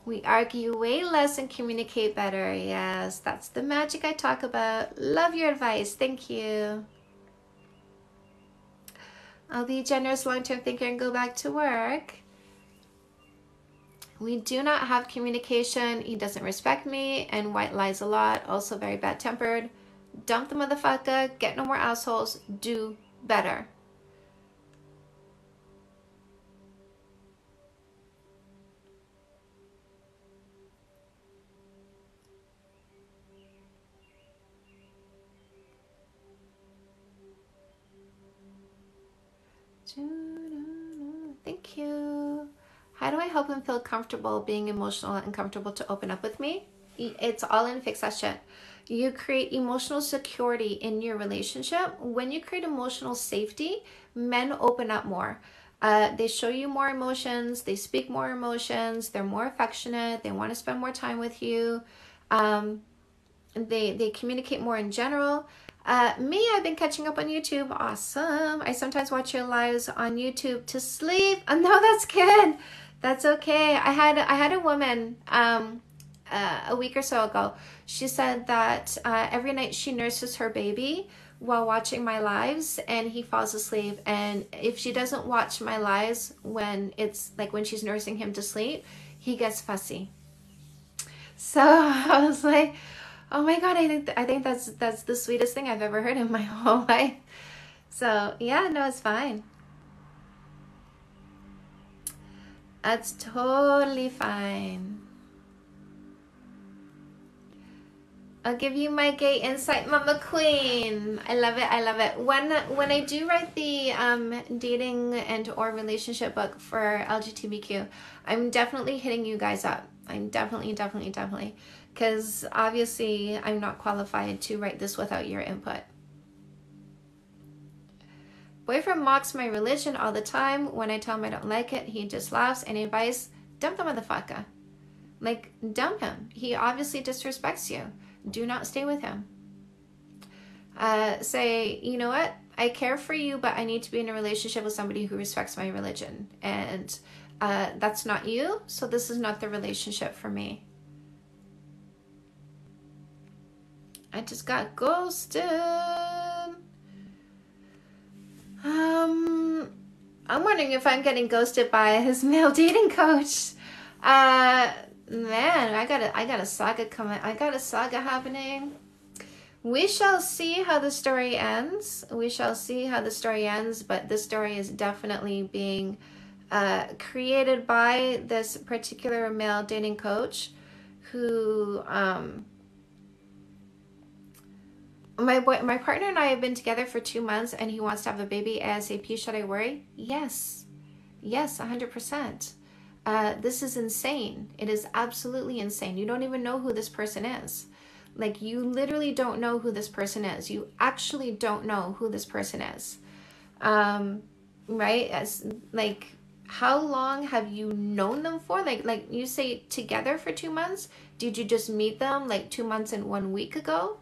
We argue way less and communicate better. Yes, that's the magic I talk about. Love your advice. Thank you. I'll be a generous long-term thinker and go back to work. We do not have communication. He doesn't respect me and white lies a lot. Also very bad tempered. Dump the motherfucker. Get no more assholes. Do better. Thank you. How do I help him feel comfortable being emotional and comfortable to open up with me? It's all in Fix That Shit. You create emotional security in your relationship. When you create emotional safety, men open up more. Uh, they show you more emotions, they speak more emotions, they're more affectionate, they want to spend more time with you. Um, they, they communicate more in general. Uh, me, I've been catching up on YouTube. Awesome. I sometimes watch your lives on YouTube to sleep. Oh, no, that's good. That's okay. I had I had a woman um, uh, a week or so ago. She said that uh, every night she nurses her baby while watching my lives, and he falls asleep. And if she doesn't watch my lives when it's like when she's nursing him to sleep, he gets fussy. So I was like, oh my god, I think I think that's that's the sweetest thing I've ever heard in my whole life. So yeah, no, it's fine. That's totally fine. I'll give you my gay insight, Mama Queen. I love it. I love it. When when I do write the um, dating and or relationship book for LGBTQ, I'm definitely hitting you guys up. I'm definitely, definitely, definitely because obviously I'm not qualified to write this without your input. Boyfriend mocks my religion all the time. When I tell him I don't like it, he just laughs. Any advice? Dump the motherfucker. Like, dump him. He obviously disrespects you. Do not stay with him. Uh, say, you know what? I care for you, but I need to be in a relationship with somebody who respects my religion. And uh, that's not you, so this is not the relationship for me. I just got ghosted. Um, I'm wondering if I'm getting ghosted by his male dating coach. Uh, man, I got a, I got a saga coming. I got a saga happening. We shall see how the story ends. We shall see how the story ends, but this story is definitely being uh, created by this particular male dating coach who um, my boy, my partner and I have been together for two months, and he wants to have a baby ASAP. Should I worry? Yes, yes, hundred uh, percent. This is insane. It is absolutely insane. You don't even know who this person is. Like you literally don't know who this person is. You actually don't know who this person is. Um, right? As like how long have you known them for? Like like you say together for two months? Did you just meet them like two months and one week ago?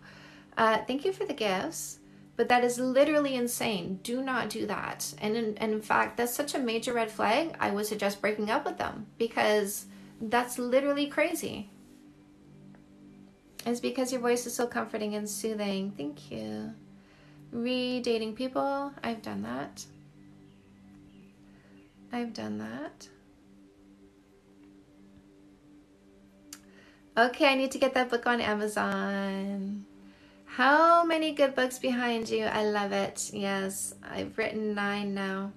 Uh, thank you for the gifts. But that is literally insane. Do not do that. And in, and in fact, that's such a major red flag. I would suggest breaking up with them because that's literally crazy. It's because your voice is so comforting and soothing. Thank you. Re-dating people. I've done that. I've done that. Okay, I need to get that book on Amazon. How many good books behind you? I love it. Yes, I've written nine now.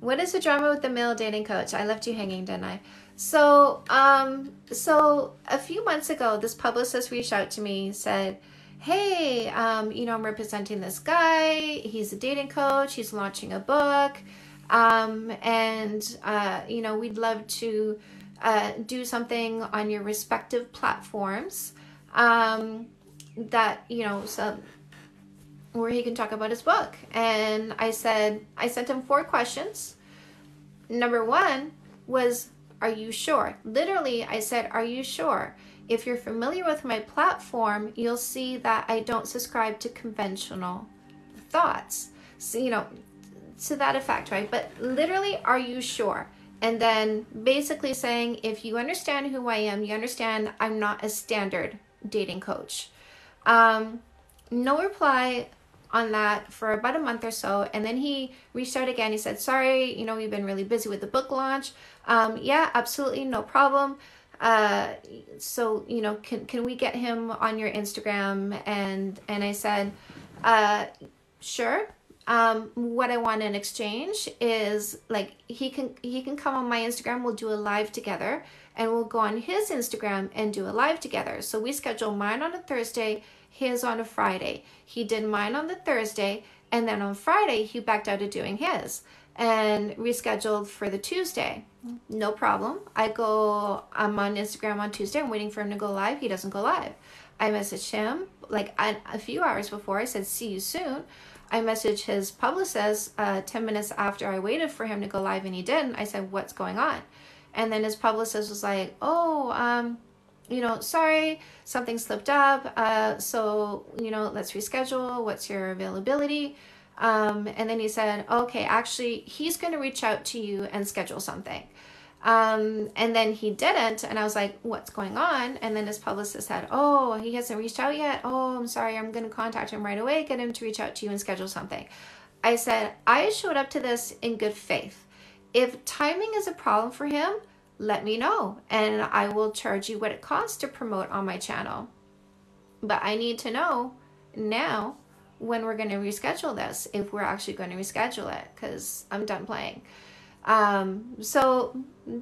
What is the drama with the male dating coach? I left you hanging, didn't I? So, um, so a few months ago, this publicist reached out to me, said, "Hey, um, you know, I'm representing this guy. He's a dating coach. He's launching a book, um, and uh, you know, we'd love to uh, do something on your respective platforms." Um, that you know so where he can talk about his book. And i said i sent him four questions. Number one was are you sure? Literally i said are you sure? If you're familiar with my platform you'll see that i don't subscribe to conventional thoughts. So you know to that effect right? But literally are you sure? And then basically saying if you understand who i am you understand i'm not a standard dating coach um, no reply. on that for about a month or so and then he reached out again. He said sorry you know we've been really busy with the book launch. Um, yeah absolutely no problem. Uh, so you know can, can we get him on your instagram? And and i said uh, sure um, what i want in exchange is like he can he can come on my instagram we'll do a live together and we'll go on his instagram and do a live together so we schedule mine on a thursday his on a Friday. He did mine on the Thursday, and then on Friday, he backed out of doing his and rescheduled for the Tuesday. No problem. I go, I'm on Instagram on Tuesday. I'm waiting for him to go live. He doesn't go live. I messaged him like a, few hours before. I said, See you soon. I messaged his publicist uh, 10 minutes after I waited for him to go live and he didn't. I said, What's going on? And then his publicist was like, Oh, um, you know, sorry, something slipped up. Uh, so, you know, let's reschedule. What's your availability? Um, and then he said, okay, actually, he's going to reach out to you and schedule something. Um, and then he didn't. And I was like, what's going on? And then his publicist said, oh, he hasn't reached out yet. Oh, I'm sorry. I'm going to contact him right away, get him to reach out to you and schedule something. I said, I showed up to this in good faith. If timing is a problem for him, let me know and I will charge you what it costs to promote on my channel. But I need to know now when we're going to reschedule this, if we're actually going to reschedule it, because I'm done playing. Um, so,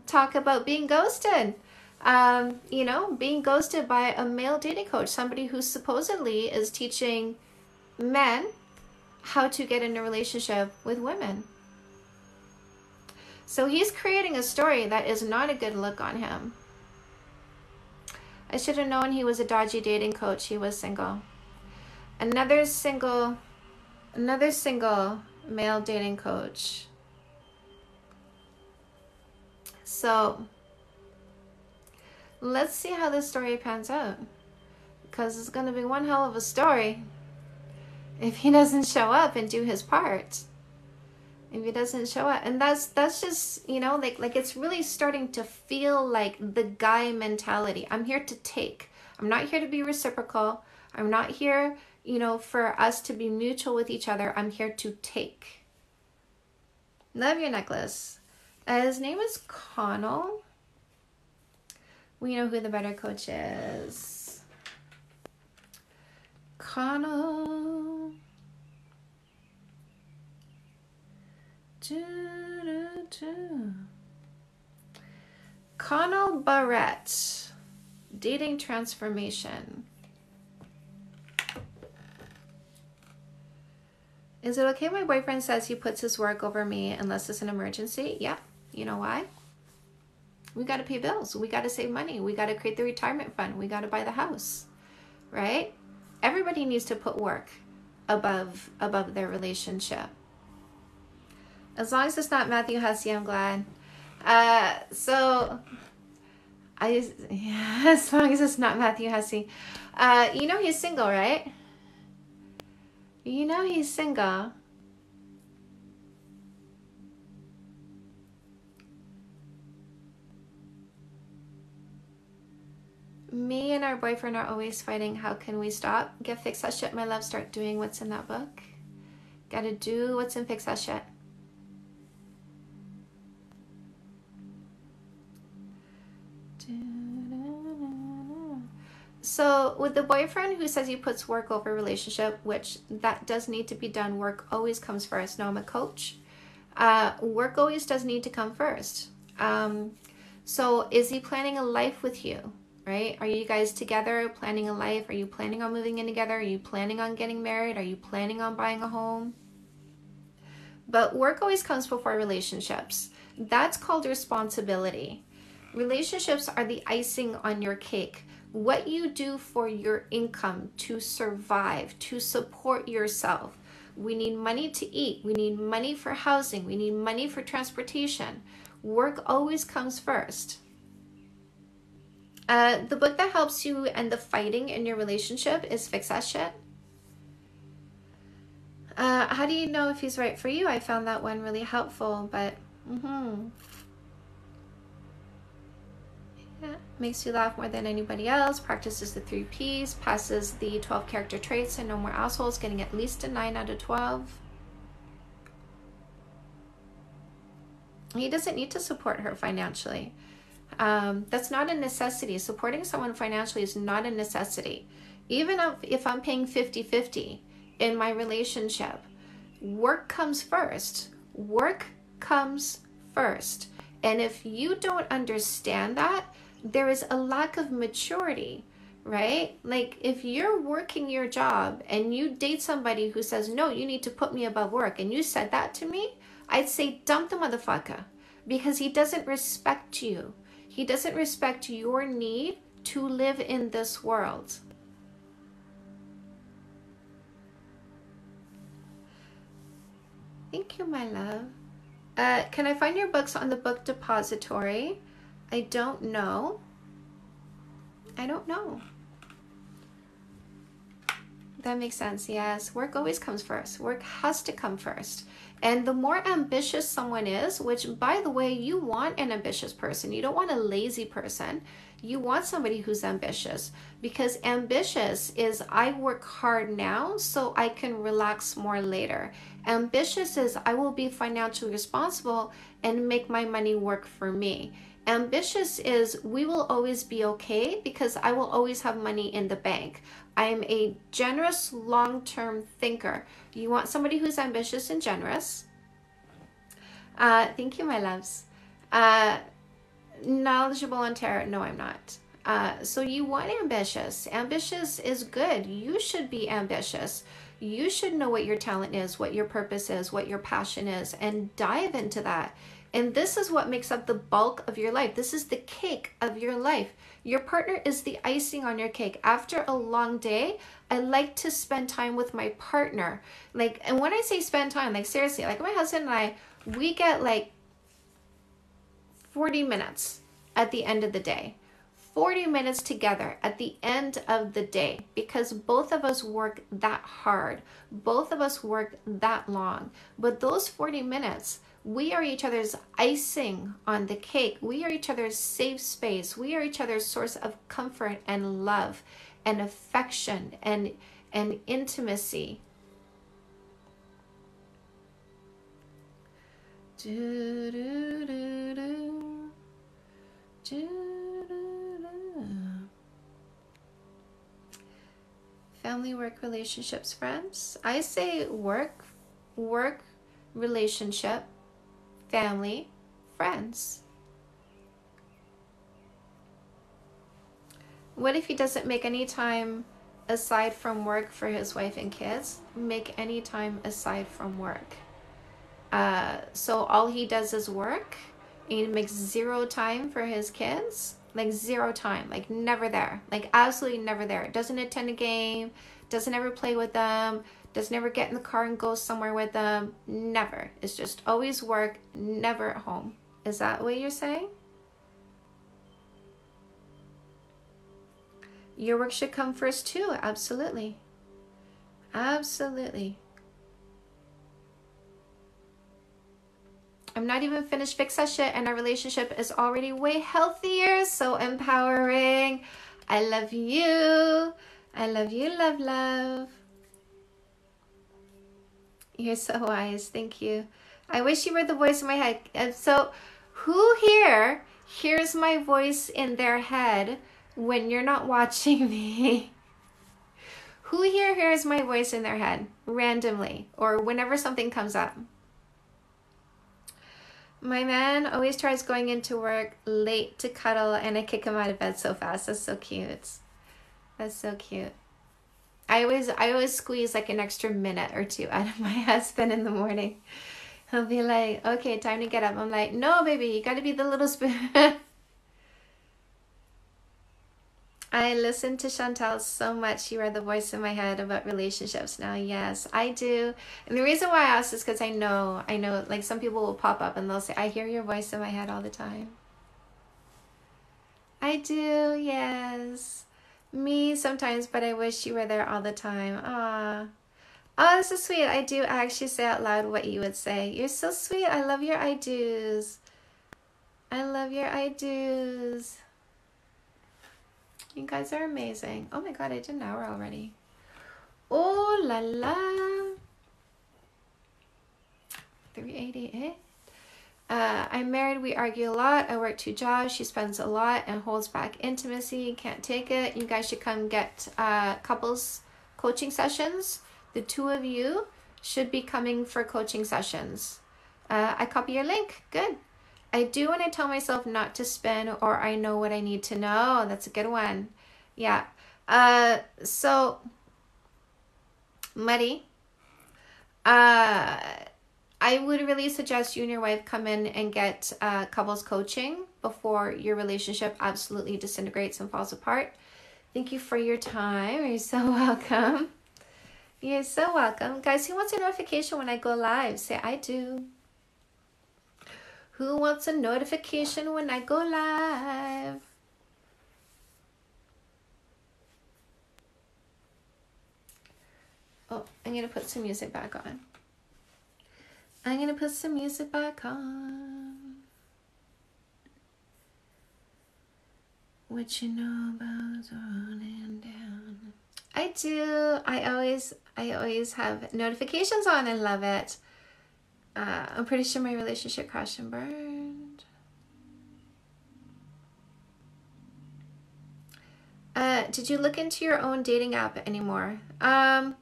talk about being ghosted. Um, you know, being ghosted by a male dating coach, somebody who supposedly is teaching men how to get in a relationship with women. So he's creating a story that is not a good look on him. I should have known he was a dodgy dating coach. He was single. Another single, another single male dating coach. So let's see how this story pans out. Because it's going to be one hell of a story if he doesn't show up and do his part. If he doesn't show up and that's that's just you know like like it's really starting to feel like the guy mentality. I'm here to take. I'm not here to be reciprocal. I'm not here you know for us to be mutual with each other. I'm here to take. Love your necklace uh, his name is connell we know who the better coach is connell Connell Barrett, Dating Transformation. Is it okay my boyfriend says he puts his work over me unless it's an emergency? Yeah. You know why? We got to pay bills. We got to save money. We got to create the retirement fund. We got to buy the house. Right? Everybody needs to put work above above their relationship. As long as it's not Matthew Hussey, I'm glad. Uh, so, I yeah, as long as it's not Matthew Hussey. Uh, you know he's single, right? You know he's single. Me and our boyfriend are always fighting. How can we stop? Get fix that shit, my love. Start doing what's in that book. Gotta do what's in fix that shit. So with the boyfriend who says he puts work over relationship, which that does need to be done, work always comes first. No, I'm a coach. Uh, work always does need to come first. Um, so is he planning a life with you? Right? Are you guys together planning a life? Are you planning on moving in together? Are you planning on getting married? Are you planning on buying a home? But work always comes before relationships. That's called responsibility. Relationships are the icing on your cake. What you do for your income to survive, to support yourself. We need money to eat. We need money for housing. We need money for transportation. Work always comes first. Uh, the book that helps you end the fighting in your relationship is Fix That Shit. Uh, how do you know if he's right for you? I found that one really helpful, but mm-hmm. Yeah. makes you laugh more than anybody else, practices the three P's, passes the 12 character traits and no more assholes, getting at least a 9 out of 12. He doesn't need to support her financially. Um, that's not a necessity. Supporting someone financially is not a necessity. Even if, if I'm paying 50 50 in my relationship, work comes first. Work comes first. And if you don't understand that, there is a lack of maturity, right? Like if you're working your job and you date somebody who says, No, you need to put me above work, and you said that to me, I'd say, Dump the motherfucker because he doesn't respect you. He doesn't respect your need to live in this world. Thank you, my love. Uh, can I find your books on the book depository? I don't know. I don't know. That makes sense. Yes, work always comes first. Work has to come first. And the more ambitious someone is, which by the way, you want an ambitious person, you don't want a lazy person. You want somebody who's ambitious because ambitious is I work hard now so I can relax more later. Ambitious is I will be financially responsible and make my money work for me. Ambitious is we will always be okay because I will always have money in the bank. I am a generous long term thinker. You want somebody who's ambitious and generous. Uh, thank you, my loves. Uh, knowledgeable on tarot. No, I'm not. Uh, so you want ambitious. Ambitious is good. You should be ambitious. You should know what your talent is, what your purpose is, what your passion is, and dive into that. And this is what makes up the bulk of your life. This is the cake of your life. Your partner is the icing on your cake. After a long day, I like to spend time with my partner. Like, and when I say spend time, like seriously, like my husband and I, we get like 40 minutes at the end of the day. 40 minutes together at the end of the day because both of us work that hard. Both of us work that long. But those 40 minutes, we are each other's icing on the cake. We are each other's safe space. We are each other's source of comfort and love and affection and, and intimacy. Do, do, do, do. Do, do, do. Family, work, relationships, friends. I say work, work, relationship, family, friends. What if he doesn't make any time aside from work for his wife and kids? Make any time aside from work. Uh, so all he does is work. He makes zero time for his kids. Like zero time. Like never there. Like absolutely never there. Doesn't attend a game. Doesn't ever play with them doesn't ever get in the car and go somewhere with them. Never. It's just always work, never at home. Is that what you're saying? Your work should come first too. Absolutely. Absolutely. I'm not even finished shit and our relationship is already way healthier. So empowering. I love you. I love you, love, love. You're so wise. Thank you. I wish you were the voice in my head. And so, who here hears my voice in their head when you're not watching me? who here hears my voice in their head randomly or whenever something comes up? My man always tries going into work late to cuddle, and I kick him out of bed so fast. That's so cute. That's so cute. I always I always squeeze like an extra minute or two out of my husband in the morning. He'll be like, "Okay, time to get up." I'm like, "No, baby, you got to be the little spoon." I listen to Chantal so much. You are the voice in my head about relationships now. Yes, I do. And the reason why I ask is because I know, I know, like some people will pop up and they'll say, I hear your voice in my head all the time. I do, yes. Me sometimes, but I wish you were there all the time. Ah. Oh, this is sweet. I do actually say out loud what you would say. You're so sweet. I love your I do's. I love your I do's. You guys are amazing. Oh my god, I did an hour already. Oh la la. 388. Uh, I'm married. We argue a lot. I work two jobs. She spends a lot and holds back intimacy. Can't take it. You guys should come get uh, couples coaching sessions. The two of you should be coming for coaching sessions. Uh, I copy your link. Good. I do when I tell myself not to spin or I know what I need to know. That's a good one. Yeah. Uh, so, Muddy, uh, I would really suggest you and your wife come in and get uh, couples coaching before your relationship absolutely disintegrates and falls apart. Thank you for your time. You're so welcome. You're so welcome. Guys, who wants a notification when I go live? Say, I do. Who wants a notification when I go live? Oh, I'm going to put some music back on. I'm going to put some music back on. What you know about running down? I do. I always, I always have notifications on. I love it. Uh, I'm pretty sure my relationship crashed and burned. Uh, did you look into your own dating app anymore? Um,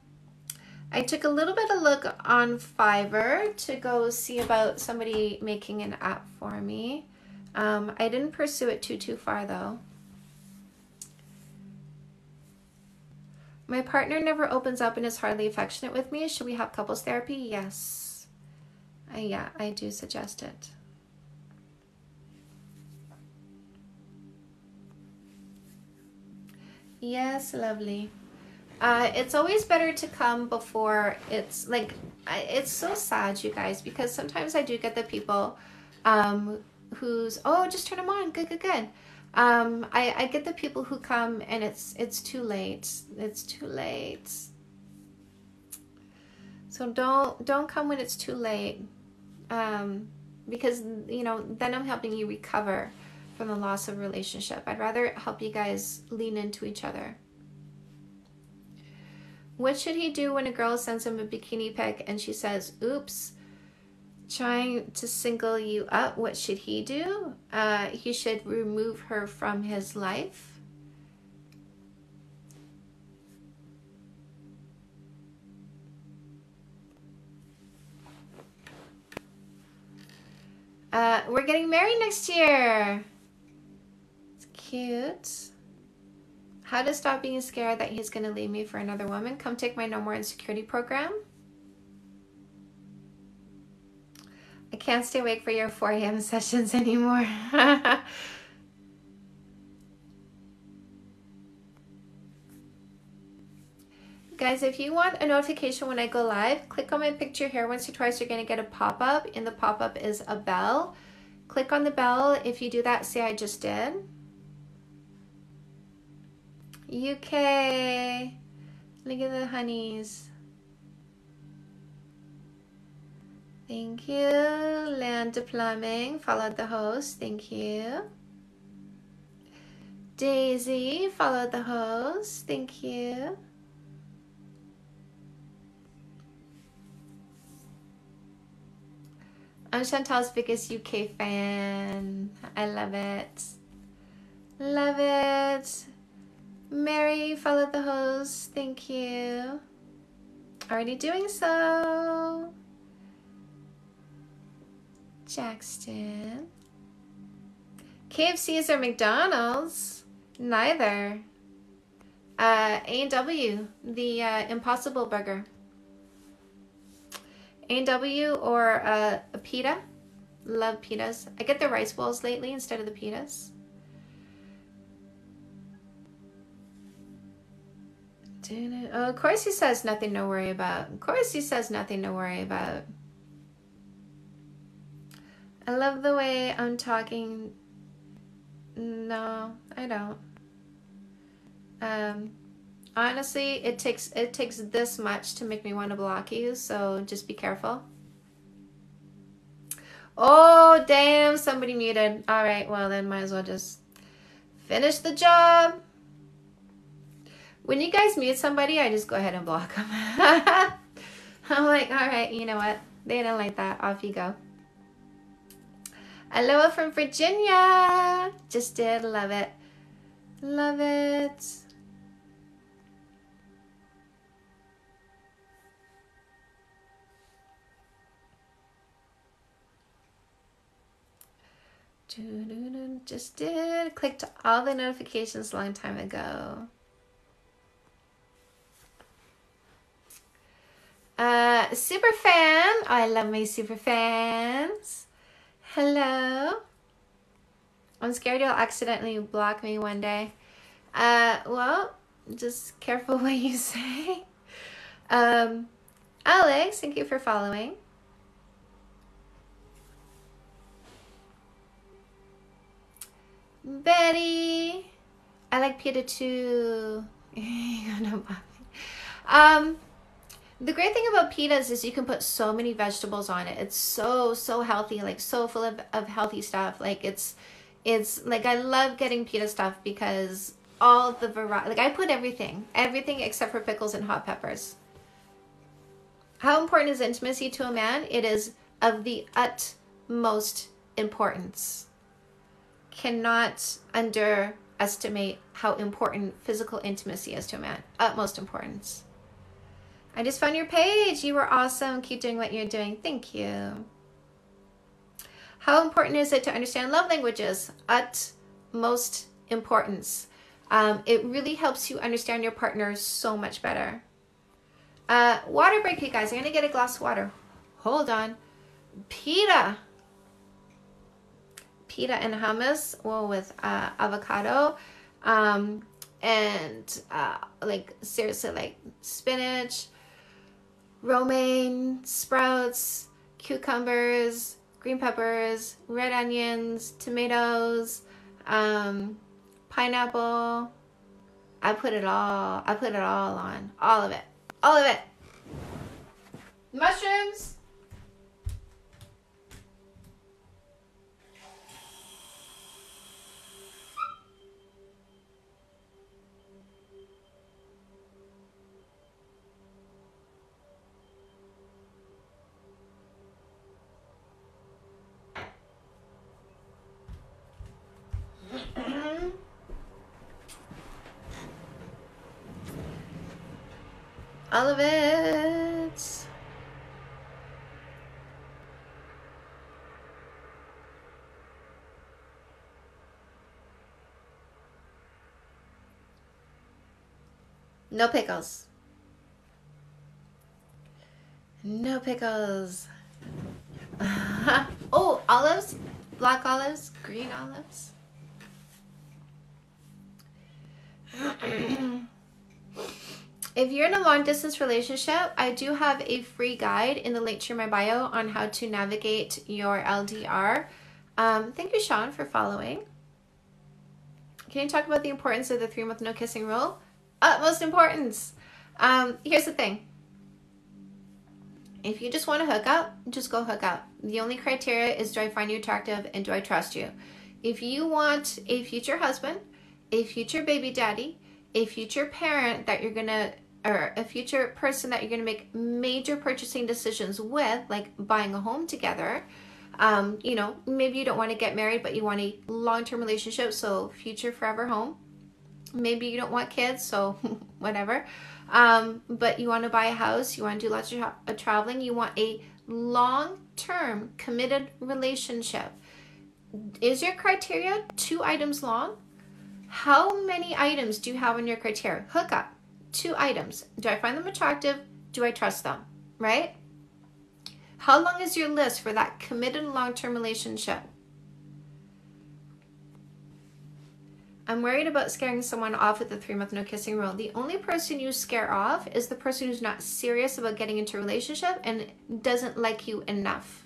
I took a little bit of look on Fiverr to go see about somebody making an app for me. Um, I didn't pursue it too, too far though. My partner never opens up and is hardly affectionate with me. Should we have couples therapy? Yes. Uh, yeah, I do suggest it. Yes, lovely. Uh, it's always better to come before it's like, it's so sad, you guys, because sometimes I do get the people um, who's, oh, just turn them on. Good, good, good. Um, I, I get the people who come and it's, it's too late. It's too late. So don't, don't come when it's too late um, because you know then I'm helping you recover from the loss of relationship. I'd rather help you guys lean into each other. What should he do when a girl sends him a bikini pic and she says, "Oops"? Trying to single you up, what should he do? Uh, he should remove her from his life Uh, we're getting married next year. It's cute. How to stop being scared that he's going to leave me for another woman. Come take my No More Insecurity program. I can't stay awake for your 4 a.m. sessions anymore. Guys, if you want a notification when I go live, click on my picture here. Once or twice, you're going to get a pop-up. and the pop-up is a bell. Click on the bell. If you do that, say I just did. UK. Look at the honeys. Thank you. Land Plumbing. Followed the host. Thank you. Daisy. Followed the host. Thank you. I'm Chantal's biggest UK fan. I love it. Love it. Mary followed the host. Thank you. Already doing so. Jackson. KFC's or McDonald's? Neither. Uh, A&W, the uh, Impossible Burger. A&W or uh, a pita. Love pitas. I get the rice balls lately instead of the pitas. Oh, of course he says nothing to worry about. Of course he says nothing to worry about. I love the way I'm talking. No, I don't. Um, honestly, it takes it takes this much to make me want to block you, so just be careful. Oh, damn, somebody muted. All right, well then might as well just finish the job. When you guys mute somebody, I just go ahead and block them. I'm like, all right, you know what? They don't like that. Off you go. Aloha from Virginia. Just did. Love it. Love it. Just did. Clicked all the notifications a long time ago. Uh, super fan. Oh, I love my super fans. Hello. I'm scared you'll accidentally block me one day. Uh, well, just careful what you say. Um, Alex, thank you for following. Betty. I like pita too. um, the great thing about pitas is you can put so many vegetables on it. It's so so healthy, like so full of, of healthy stuff. Like it's it's like I love getting pita stuff because all the variety like I put everything. Everything except for pickles and hot peppers. How important is intimacy to a man? It is of the utmost importance cannot underestimate how important physical intimacy is to a man. Utmost importance. I just found your page. You were awesome. Keep doing what you're doing. Thank you. How important is it to understand love languages? Utmost importance. Um, it really helps you understand your partner so much better. Uh, water break, you guys. I'm going to get a glass of water. Hold on. Pita pita and hummus, well, with uh, avocado, um, and uh, like seriously, like spinach, romaine, sprouts, cucumbers, green peppers, red onions, tomatoes, um, pineapple. I put it all. I put it all on. All of it. All of it. Mushrooms. Mm-hmm. all of it. No pickles. No pickles. oh, olives, black olives, green olives. If you're in a long distance relationship, I do have a free guide in the link to my bio on how to navigate your LDR. Um, thank you, Sean, for following. Can you talk about the importance of the three month no kissing rule? Utmost importance. Um, here's the thing. If you just want to hook up, just go hook up. The only criteria is do I find you attractive and do I trust you? If you want a future husband, a future baby daddy, a future parent that you're to or a future person that you're to make major purchasing decisions with, like buying a home together. Um, you know, maybe you don't want to get married, but you want a long term relationship, so future forever home. Maybe you don't want kids, so whatever. Um, but you want to buy a house, you want to do lots of tra- uh, traveling, you want a long term committed relationship. Is your criteria two items long? How many items do you have on your criteria? Hookup, two items. Do I find them attractive? Do I trust them? Right? How long is your list for that committed long term relationship? I'm worried about scaring someone off with the three month no kissing rule. The only person you scare off is the person who's not serious about getting into a relationship and doesn't like you enough.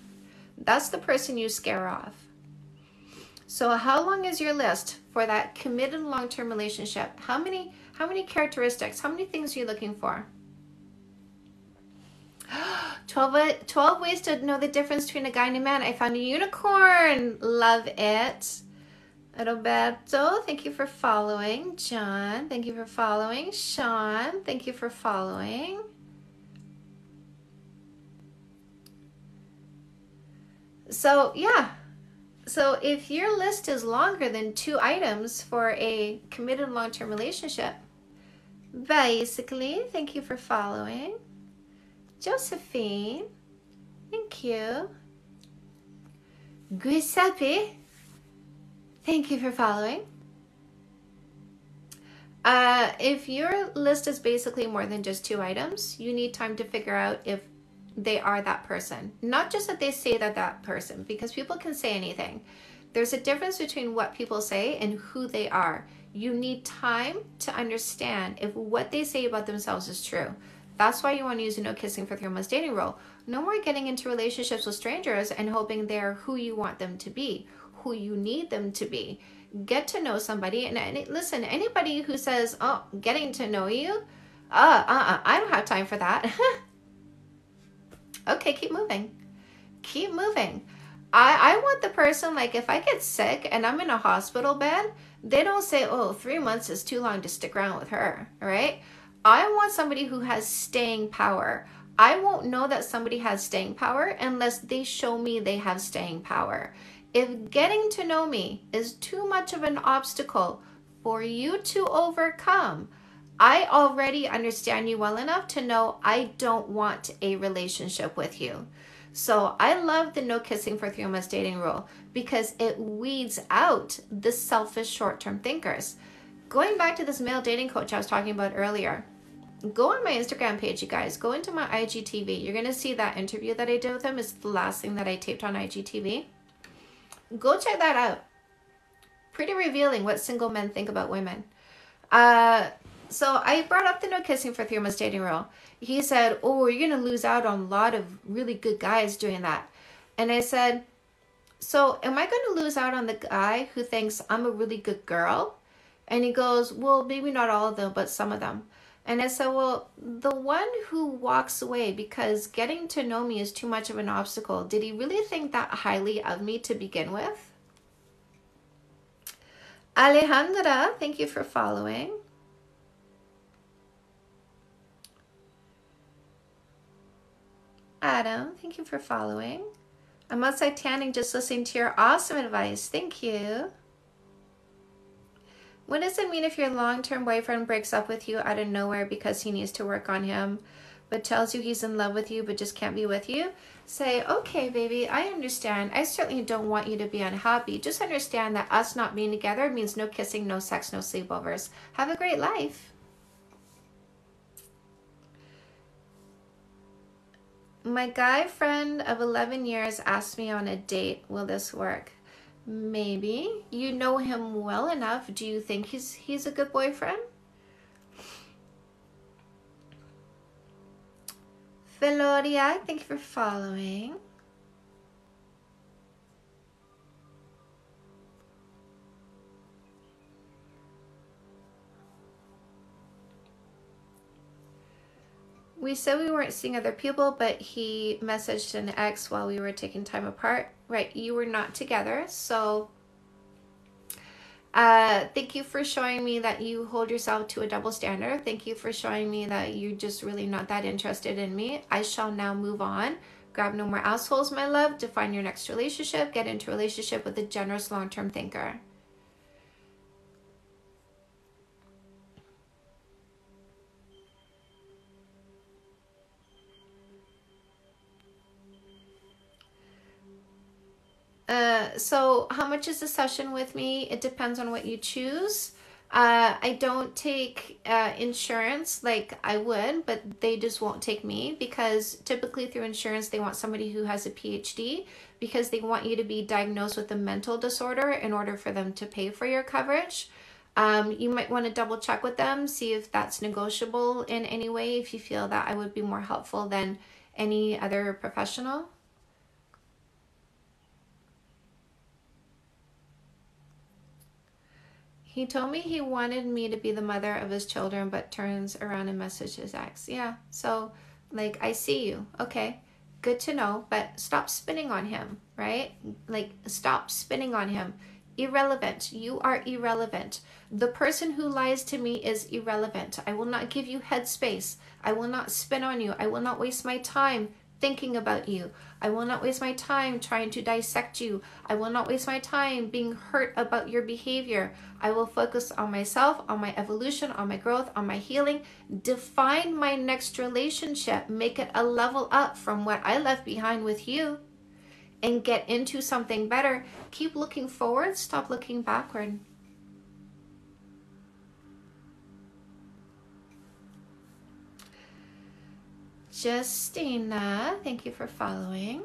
That's the person you scare off. So, how long is your list for that committed long term relationship? How many how many characteristics? How many things are you looking for? 12, 12 ways to know the difference between a guy and a man. I found a unicorn. Love it. Roberto, thank you for following. John, thank you for following. Sean, thank you for following. So, yeah. So, if your list is longer than two items for a committed long term relationship, basically, thank you for following. Josephine, thank you. Giuseppe, thank you for following. Uh, if your list is basically more than just two items, you need time to figure out if they are that person. Not just that they say that that person, because people can say anything. There's a difference between what people say and who they are. You need time to understand if what they say about themselves is true. That's why you want to use a no kissing for three months dating rule. No more getting into relationships with strangers and hoping they're who you want them to be, who you need them to be. Get to know somebody and, and listen, anybody who says, "Oh, getting to know you," uh, uh, uh I don't have time for that. okay, keep moving. Keep moving. I, I want the person, like, if I get sick and I'm in a hospital bed, they don't say, oh, three months is too long to stick around with her, right? I want somebody who has staying power. I won't know that somebody has staying power unless they show me they have staying power. If getting to know me is too much of an obstacle for you to overcome, I already understand you well enough to know I don't want a relationship with you. So I love the no kissing for three months dating rule because it weeds out the selfish short term thinkers. Going back to this male dating coach I was talking about earlier, go on my Instagram page, you guys. Go into my IGTV. You're going to see that interview that I did with him. It's the last thing that I taped on IGTV. Go check that out. Pretty revealing what single men think about women. Uh, so I brought up the no kissing for three months dating rule. He said, Oh, you're going to lose out on a lot of really good guys doing that. And I said, So am I going to lose out on the guy who thinks I'm a really good girl? And he goes, Well, maybe not all of them, but some of them. And I said, Well, the one who walks away because getting to know me is too much of an obstacle, did he really think that highly of me to begin with? Alejandra, thank you for following. Adam, thank you for following. I'm outside tanning just listening to your awesome advice. Thank you. What does it mean if your long term boyfriend breaks up with you out of nowhere because he needs to work on him, but tells you he's in love with you but just can't be with you? Say, okay, baby, I understand. I certainly don't want you to be unhappy. Just understand that us not being together means no kissing, no sex, no sleepovers. Have a great life. My guy friend of 11 years asked me on a date, will this work? Maybe. You know him well enough. Do you think he's he's a good boyfriend? Veloria, thank you for following. We said we weren't seeing other people, but he messaged an ex while we were taking time apart. Right, you were not together, so uh, thank you for showing me that you hold yourself to a double standard. Thank you for showing me that you're just really not that interested in me. I shall now move on. Grab no more assholes, my love. Define your next relationship. Get into a relationship with a generous long-term thinker. Uh, so how much is a session with me? It depends on what you choose. Uh, I don't take uh, insurance like I would, but they just won't take me because typically through insurance they want somebody who has a PhD because they want you to be diagnosed with a mental disorder in order for them to pay for your coverage. Um, you might want to double check with them, see if that's negotiable in any way, if you feel that I would be more helpful than any other professional. He told me he wanted me to be the mother of his children, but turns around and messages ex. Yeah, so like I see you. Okay, good to know, but stop spinning on him, right? Like stop spinning on him. irrelevant. You are irrelevant. The person who lies to me is irrelevant. I will not give you headspace. I will not spin on you. I will not waste my time thinking about you. I will not waste my time trying to dissect you. I will not waste my time being hurt about your behavior. I will focus on myself, on my evolution, on my growth, on my healing. Define my next relationship. Make it a level up from what I left behind with you and get into something better. Keep looking forward, stop looking backward. Justina, thank you for following.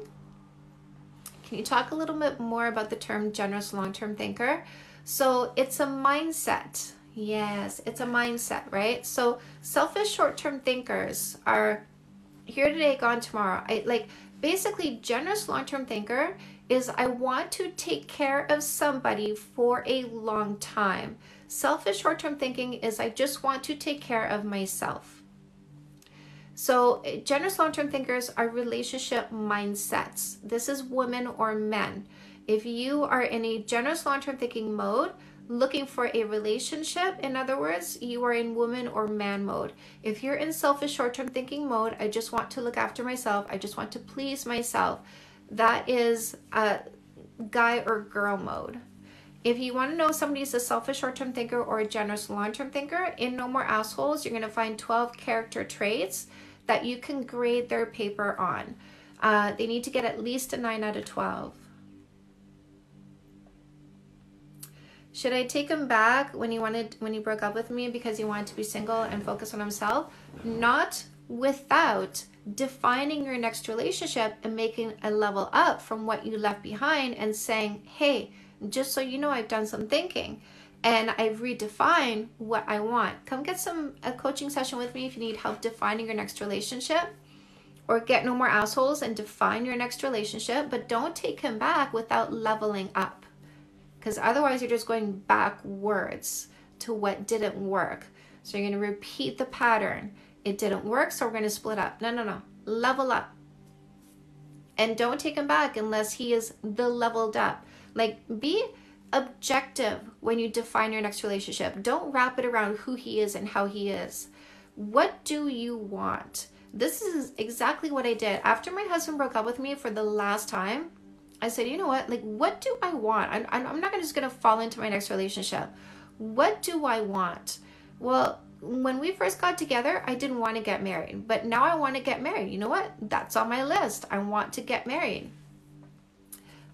Can you talk a little bit more about the term generous long term thinker? So it's a mindset. Yes, it's a mindset, right? So selfish short term thinkers are here today, gone tomorrow. I like basically generous long term thinker is I want to take care of somebody for a long time. Selfish short term thinking is I just want to take care of myself. So, eh, generous long term thinkers are relationship mindsets. This is women or men. If you are in a generous long term thinking mode, looking for a relationship, in other words, you are in woman or man mode. If you're in selfish short term thinking mode, I just want to look after myself, I just want to please myself, that is a guy or girl mode. If you want to know somebody's a selfish short term thinker or a generous long term thinker, in No More Assholes, you're going to find 12 character traits that you can grade their paper on. Uh, they need to get at least a 9 out of 12. Should I take him back when he wanted when he broke up with me because he wanted to be single and focus on himself? Not without defining your next relationship and making a level up from what you left behind and saying, "Hey, just so you know I've done some thinking and I redefine what I want. Come get some a coaching session with me if you need help defining your next relationship or get no more assholes and define your next relationship, but don't take him back without leveling up. Cuz otherwise you're just going backwards to what didn't work. So you're going to repeat the pattern. It didn't work, so we're going to split up. No, no, no. Level up. And don't take him back unless he is the leveled up. Like be objective when you define your next relationship. Don't wrap it around who he is and how he is. What do you want? This is exactly what I did. After my husband broke up with me for the last time, I said, you know what? Like, what do I want? I'm, I'm not just going to fall into my next relationship. What do I want? Well, when we first got together, I didn't want to get married, but now I want to get married. You know what? That's on my list. I want to get married.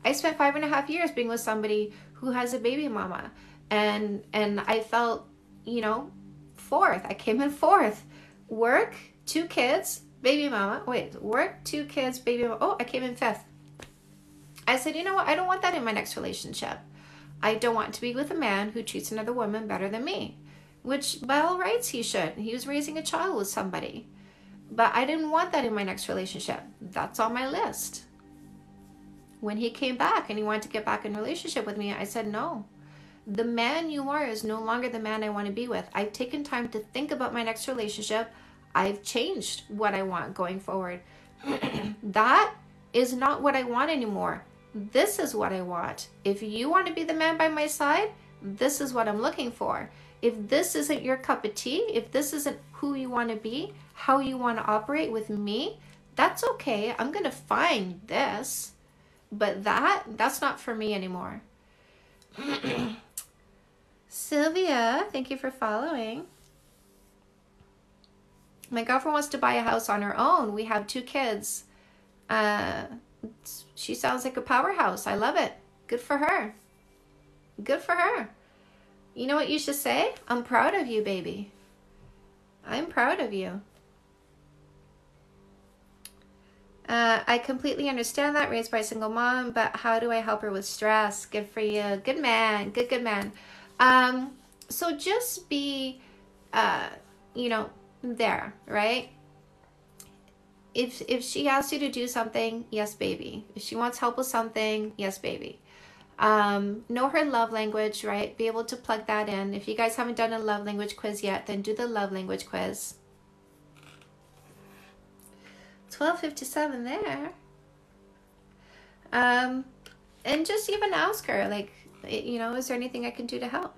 I spent five and a half years being with somebody who has a baby mama. And and i felt you know fourth. I came in fourth. Work two kids baby mama. Wait work two kids baby mama. Oh i came in fifth. I said you know what? I don't want that in my next relationship. I don't want to be with a man who treats another woman better than me. Which by all rights he should. He was raising a child with somebody. But i didn't want that in my next relationship. That's on my list when he came back and he wanted to get back in relationship with me, I said, no. The man you are is no longer the man I want to be with. I've taken time to think about my next relationship. I've changed what I want going forward. that is not what I want anymore. This is what I want. If you want to be the man by my side, this is what I'm looking for. If this isn't your cup of tea, if this isn't who you want to be, how you want to operate with me, that's okay. I'm going to find this but that that's not for me anymore. Sylvia thank you for following. My girlfriend wants to buy a house on her own. We have two kids. Uh, she sounds like a powerhouse. I love it. Good for her. Good for her. You know what you should say? I'm proud of you baby. I'm proud of you Uh, I completely understand that, raised by a single mom, but how do I help her with stress? Good for you. Good man. Good, good man. Um, so just be, uh, you know, there, right? If, if she asks you to do something, yes, baby. If she wants help with something, yes, baby. Um, know her love language, right? Be able to plug that in. If you guys haven't done a love language quiz yet, then do the love language quiz. 1257 there. Um, and just even ask her, like, You know, is there anything I can do to help?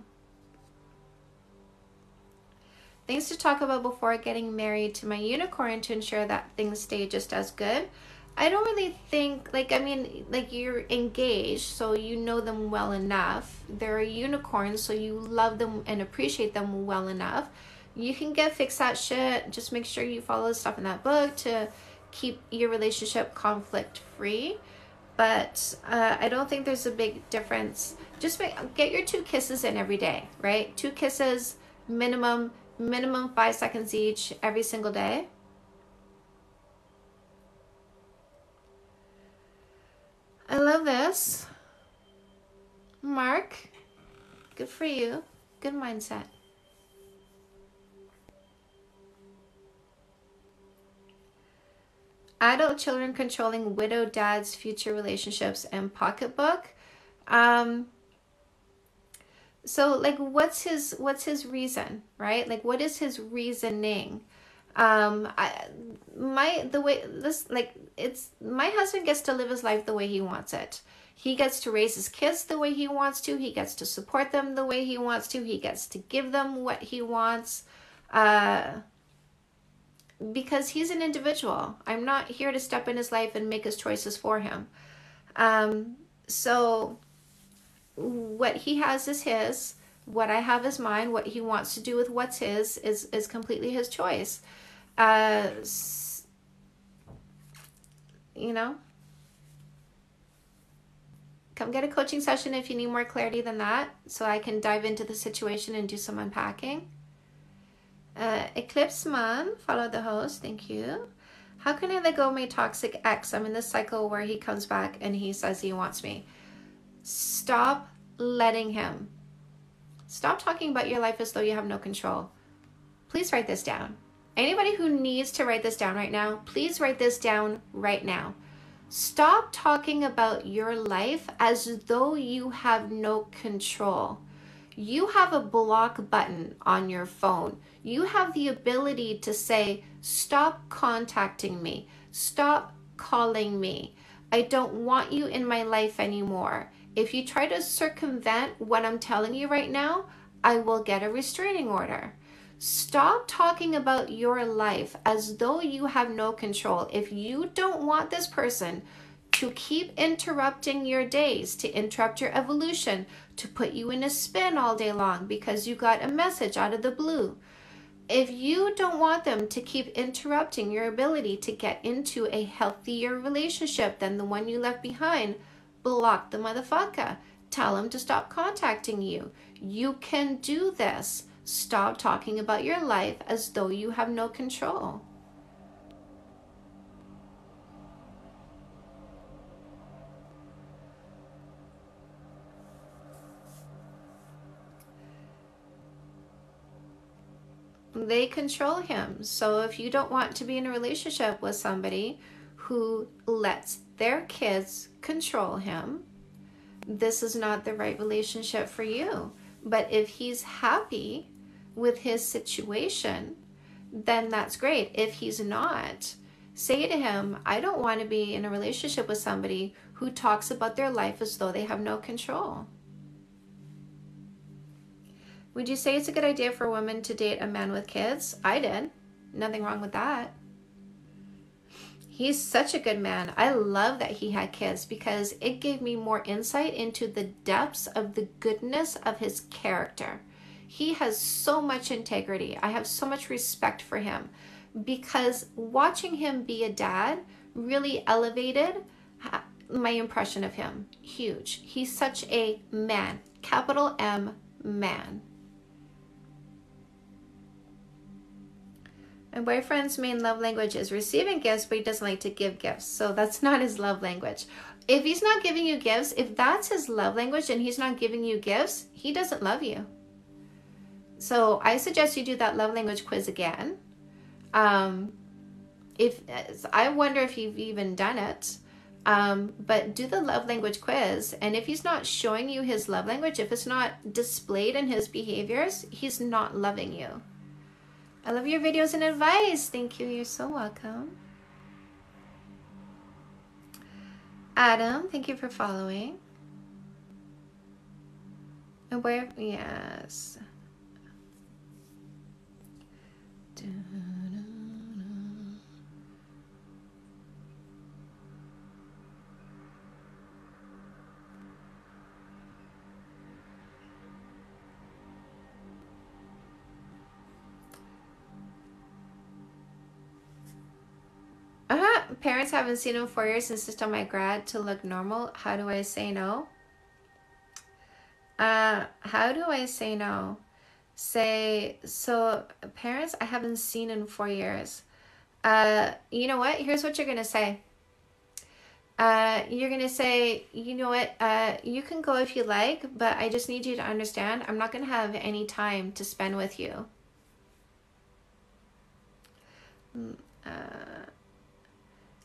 Things to talk about before getting married to my unicorn to ensure that things stay just as good. I don't really think like I mean like you're engaged so you know them well enough. They're a unicorn so you love them and appreciate them well enough. You can get fix that shit. Just make sure you follow the stuff in that book to keep your relationship conflict free. But uh, I don't think there's a big difference. Just make, get your two kisses in every day, right? Two kisses minimum, minimum five seconds each every single day I love this. Mark, good for you. Good mindset. Adult children controlling widow dad's future relationships and pocketbook. Um, so like what's his what's his reason, right? Like what is his reasoning? um i my the way this like it's my husband gets to live his life the way he wants it he gets to raise his kids the way he wants to he gets to support them the way he wants to he gets to give them what he wants uh because he's an individual. I'm not here to step in his life and make his choices for him. Um so what he has is his. What i have is mine. What he wants to do with what's his is is completely his choice. Uh, you know, come get a coaching session if you need more clarity than that so I can dive into the situation and do some unpacking. Uh, Eclipse Man, follow the host. Thank you. How can I let go of my toxic ex? I'm in this cycle where he comes back and he says he wants me. Stop letting him. Stop talking about your life as though you have no control. Please write this down. Anybody who needs to write this down right now, please write this down right now. Stop talking about your life as though you have no control. You have a block button on your phone. You have the ability to say, Stop contacting me. Stop calling me. I don't want you in my life anymore. If you try to circumvent what I'm telling you right now, I will get a restraining order. Stop talking about your life as though you have no control. If you don't want this person to keep interrupting your days, to interrupt your evolution, to put you in a spin all day long because you got a message out of the blue, if you don't want them to keep interrupting your ability to get into a healthier relationship than the one you left behind, block the motherfucker. Tell them to stop contacting you. You can do this. Stop talking about your life as though you have no control. They control him. So if you don't want to be in a relationship with somebody who lets their kids control him, this is not the right relationship for you. But if he's happy with his situation, then that's great. If he's not, say to him, I don't want to be in a relationship with somebody who talks about their life as though they have no control. Would you say it's a good idea for a woman to date a man with kids? I did. Nothing wrong with that. He's such a good man. I love that he had kids because it gave me more insight into the depths of the goodness of his character. He has so much integrity. I have so much respect for him because watching him be a dad really elevated my impression of him. Huge. He's such a man, capital M man. My boyfriend's main love language is receiving gifts, but he doesn't like to give gifts. So that's not his love language. If he's not giving you gifts, if that's his love language and he's not giving you gifts, he doesn't love you. So I suggest you do that love language quiz again. Um, if I wonder if you've even done it, um, but do the love language quiz. And if he's not showing you his love language, if it's not displayed in his behaviors, he's not loving you. I love your videos and advice. Thank you. You're so welcome. Adam, thank you for following. Boy, yes. Parents haven't seen in four years insist on my grad to look normal. How do I say no? Uh, how do I say no? Say, so parents I haven't seen in four years. Uh, you know what? Here's what you're going to say. Uh, you're going to say, you know what? Uh, you can go if you like, but I just need you to understand I'm not going to have any time to spend with you. Mm, uh,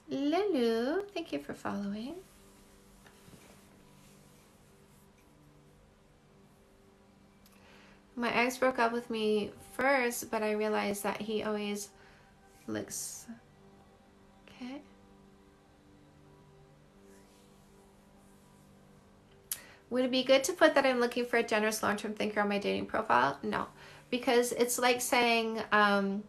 Lulu, thank you for following. My ex broke up with me first, but I realized that he always looks okay. Would it be good to put that I'm looking for a generous long term thinker on my dating profile? No, because it's like saying, um,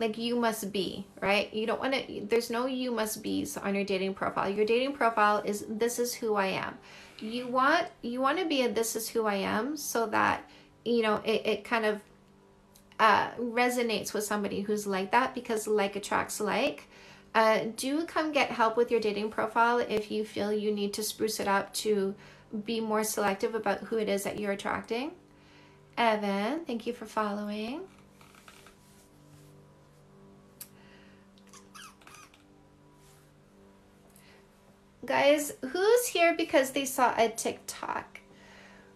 like you must be, right? You don't want to, there's no you must be's on your dating profile. Your dating profile is this is who I am. You want, you want to be a this is who I am so that you know, it, it kind of uh, resonates with somebody who's like that because like attracts like. Uh, do come get help with your dating profile if you feel you need to spruce it up to be more selective about who it is that you're attracting. Evan, thank you for following. Guys, who's here because they saw a TikTok?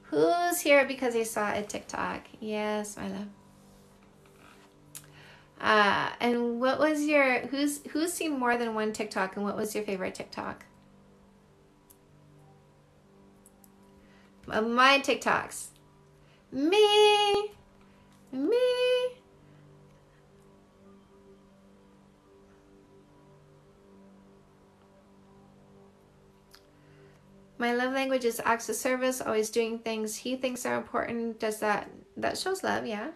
Who's here because they saw a TikTok? Yes, my love. Uh, and what was your who's who's seen more than one TikTok and what was your favorite TikTok? My TikToks. Me. Me. My love language is acts of service, always doing things he thinks are important. Does that, that shows love, yeah.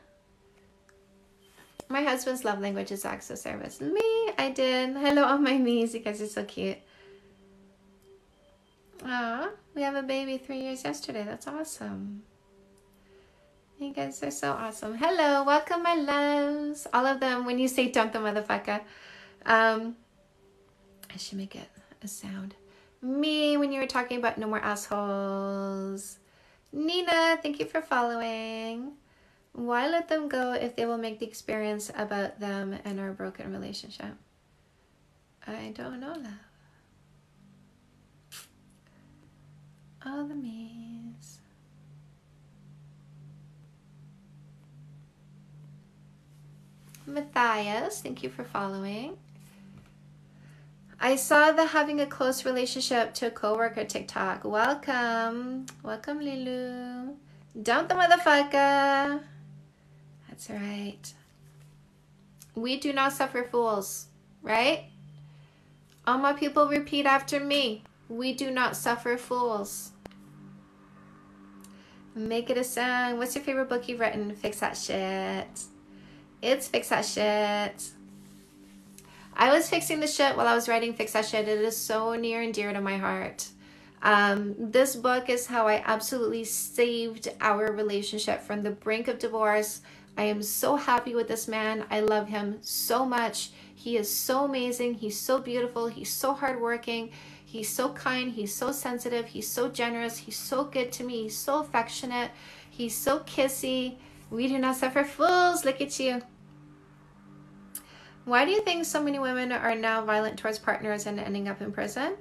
My husband's love language is acts of service. Me, I did. Hello, on my me's. You guys are so cute. Ah, we have a baby three years yesterday. That's awesome. You guys are so awesome. Hello, welcome my loves. All of them, when you say dump the motherfucker. Um, I should make it a sound me when you were talking about no more assholes. Nina, thank you for following. Why let them go if they will make the experience about them and our broken relationship? I don't know, that. All the me's. Matthias, thank you for following. I saw the having a close relationship to a coworker TikTok. Welcome. Welcome, Lilu. Dump the motherfucker. That's right. We do not suffer fools, right? All my people repeat after me. We do not suffer fools. Make it a song. What's your favorite book you've written? Fix that shit. It's Fix That Shit. I was fixing the shit while I was writing Fix That Shit. It is so near and dear to my heart. Um, this book is how I absolutely saved our relationship from the brink of divorce. I am so happy with this man. I love him so much. He is so amazing. He's so beautiful. He's so hardworking. He's so kind. He's so sensitive. He's so generous. He's so good to me. He's so affectionate. He's so kissy. We do not suffer fools. Look at you. Why do you think so many women are now violent towards partners and ending up in prison?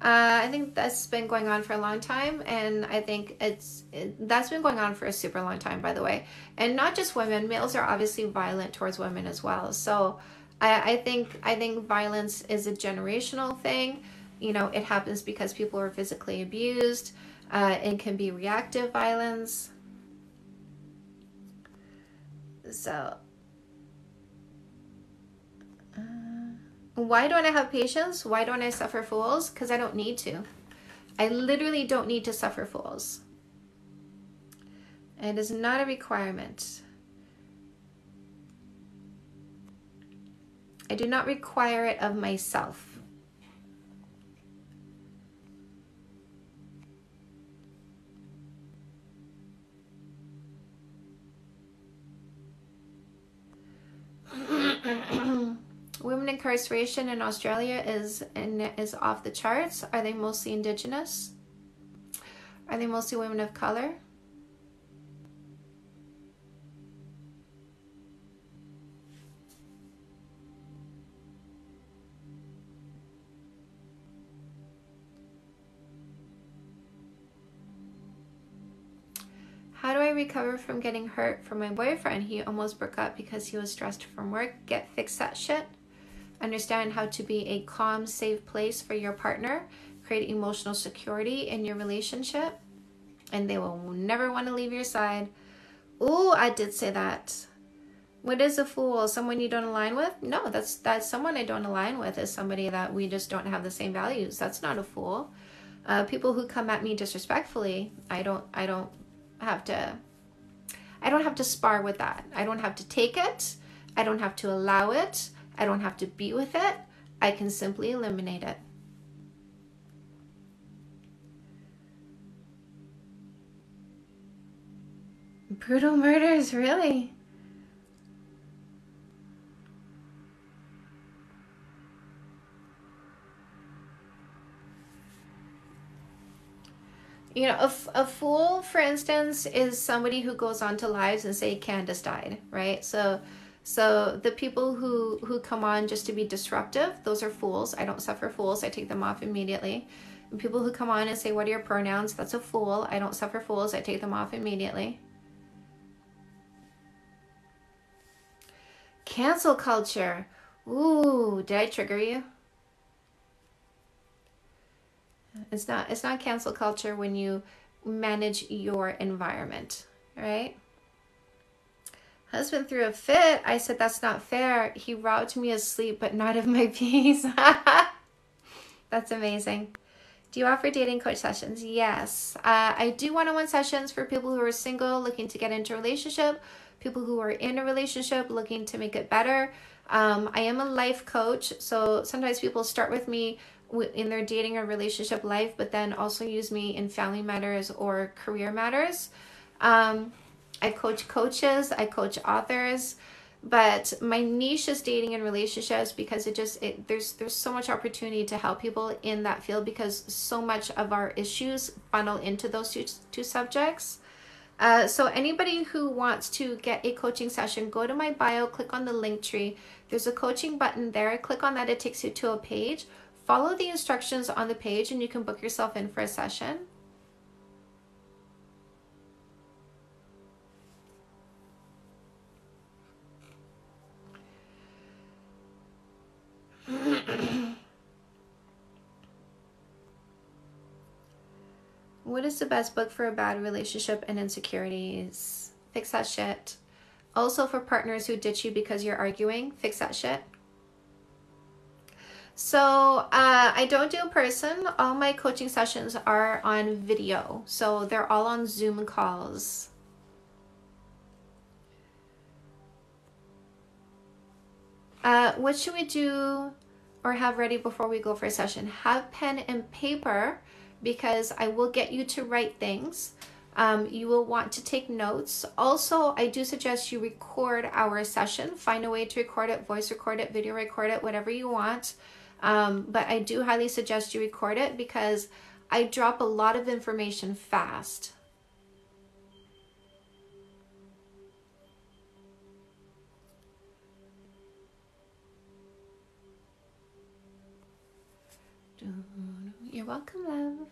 Uh, I think that's been going on for a long time, and I think it's it, that's been going on for a super long time, by the way. And not just women; males are obviously violent towards women as well. So, I, I think I think violence is a generational thing. You know, it happens because people are physically abused. Uh, it can be reactive violence. So Uh, why don't I have patience? Why don't I suffer fools? Because I don't need to. I literally don't need to suffer fools. It is not a requirement. I do not require it of myself. Women incarceration in Australia is in, is off the charts. Are they mostly indigenous? Are they mostly women of color? How do I recover from getting hurt from my boyfriend? He almost broke up because he was stressed from work. Get fix that shit. Understand how to be a calm, safe place for your partner. Create emotional security in your relationship. And they will never want to leave your side. Oh, I did say that. What is a fool? Someone you don't align with? No, that's that's someone I don't align with is somebody that we just don't have the same values. That's not a fool. Uh, people who come at me disrespectfully, I don't I don't have to I don't have to spar with that. I don't have to take it. I don't have to allow it. I don't have to be with it. I can simply eliminate it. Brutal murders, really? you know, a, a fool, for instance, is somebody who goes on to lives and say Candace died, right? So, so the people who who come on just to be disruptive, those are fools. I don't suffer fools. I take them off immediately. And people who come on and say, "What are your pronouns?" That's a fool. I don't suffer fools. I take them off immediately. Cancel culture. Ooh, did I trigger you? It's not it's not cancel culture when you manage your environment, right? Husband threw a fit. I said that's not fair. He robbed me of sleep, but not of my peace. that's amazing. Do you offer dating coach sessions? Yes. Uh, I do one on one sessions for people who are single looking to get into a relationship, people who are in a relationship looking to make it better. Um, I am a life coach, so sometimes people start with me in their dating or relationship life, but then also use me in family matters or career matters. Um, I coach coaches, I coach authors, but my niche is dating and relationships because it just it, there's there's so much opportunity to help people in that field because so much of our issues funnel into those two, two subjects. Uh, so anybody who wants to get a coaching session, go to my bio, click on the link tree. There's a coaching button there. Click on that. It takes you to a page Follow the instructions on the page and you can book yourself in for a session. what is the best book for a bad relationship and insecurities? Fix that shit. Also for partners who ditch you because you're arguing, fix that shit. So uh, I don't do in person. All my coaching sessions are on video. So they're all on Zoom calls. Uh, what should we do or have ready before we go for a session? Have pen and paper because I will get you to write things. Um, you will want to take notes. Also, I do suggest you record our session. Find a way to record it, voice record it, video record it, whatever you want. Um, but I do highly suggest you record it because I drop a lot of information fast. Welcome, love.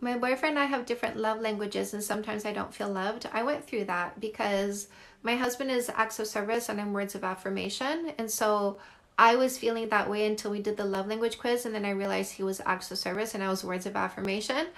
My boyfriend and I have different love languages, and sometimes I don't feel loved. I went through that because my husband is acts of service and I'm words of affirmation. And so I was feeling that way until we did the love language quiz. And then I realized he was acts of service and I was words of affirmation.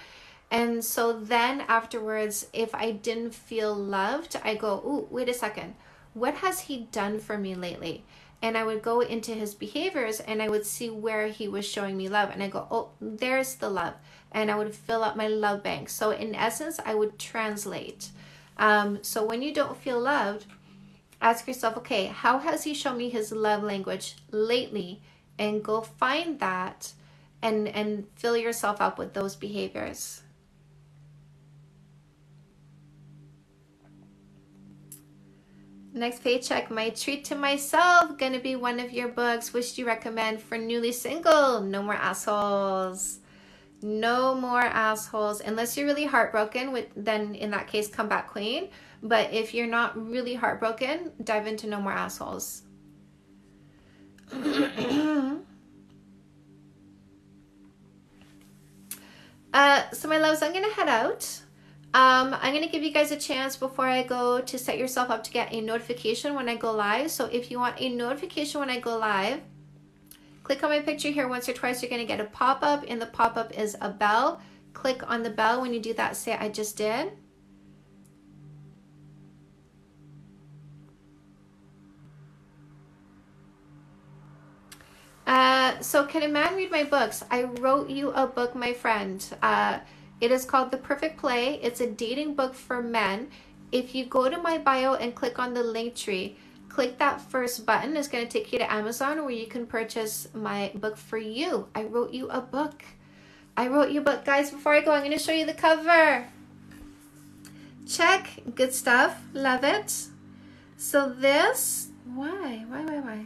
And so then afterwards, if I didn't feel loved, I go, oh, wait a second. What has he done for me lately? And I would go into his behaviors and I would see where he was showing me love. And I go, oh, there's the love. And I would fill up my love bank. So, in essence, I would translate. Um, so, when you don't feel loved, ask yourself, okay, how has he shown me his love language lately? And go find that and, and fill yourself up with those behaviors. Next paycheck, my treat to myself, gonna be one of your books. Which do you recommend for newly single? No more assholes. No more assholes. Unless you're really heartbroken, with, then in that case, come back queen. But if you're not really heartbroken, dive into No More Assholes. uh, so, my loves, I'm gonna head out. Um, I'm going to give you guys a chance before I go to set yourself up to get a notification when I go live. So if you want a notification when I go live, click on my picture here once or twice. You're going to get a pop-up and the pop-up is a bell. Click on the bell. When you do that, say I just did. Uh, so can a man read my books? I wrote you a book, my friend. Uh, it is called The Perfect Play. It's a dating book for men. If you go to my bio and click on the link tree, click that first button. It's going to take you to Amazon where you can purchase my book for you. I wrote you a book. I wrote you a book. Guys, before I go, I'm going to show you the cover. Check. Good stuff. Love it. So this, why? Why, why, why?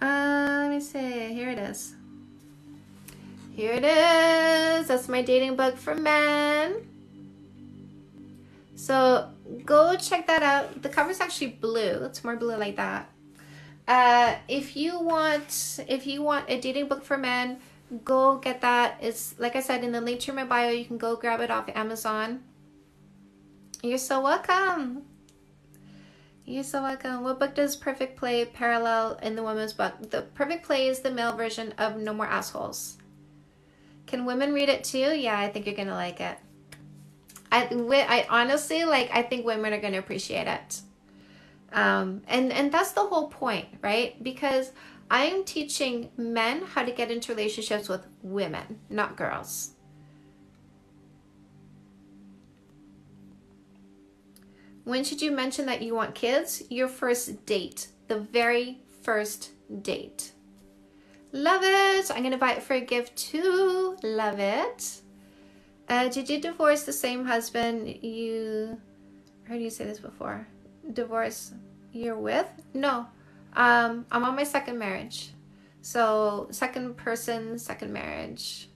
Uh, let me see. Here it is. Here it is. That's my dating book for men. So go check that out. The cover's actually blue. It's more blue like that. Uh, if you want, if you want a dating book for men, go get that. It's like I said in the link to my bio. You can go grab it off Amazon. You're so welcome. You're so welcome. What book does Perfect Play parallel in the woman's book? The Perfect Play is the male version of No More Assholes. Can women read it too? Yeah, I think you're gonna like it. I, I honestly like. I think women are gonna appreciate it. Um, and and that's the whole point, right? Because I am teaching men how to get into relationships with women, not girls. When should you mention that you want kids? Your first date, the very first date. Love it. I'm going to buy it for a gift too. Love it. Uh, did you divorce the same husband you heard you say this before? Divorce you're with? No. Um, I'm on my second marriage. So, second person, second marriage.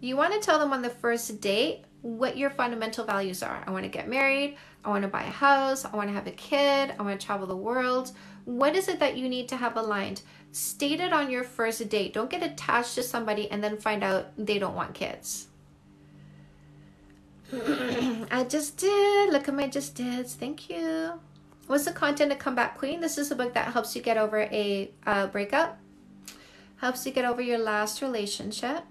You want to tell them on the first date what your fundamental values are. I want to get married. I want to buy a house. I want to have a kid. I want to travel the world. What is it that you need to have aligned? State it on your first date. Don't get attached to somebody and then find out they don't want kids. I just did. Look at my just did. Thank you. What's the content of Comeback Queen? This is a book that helps you get over a uh, breakup, helps you get over your last relationship.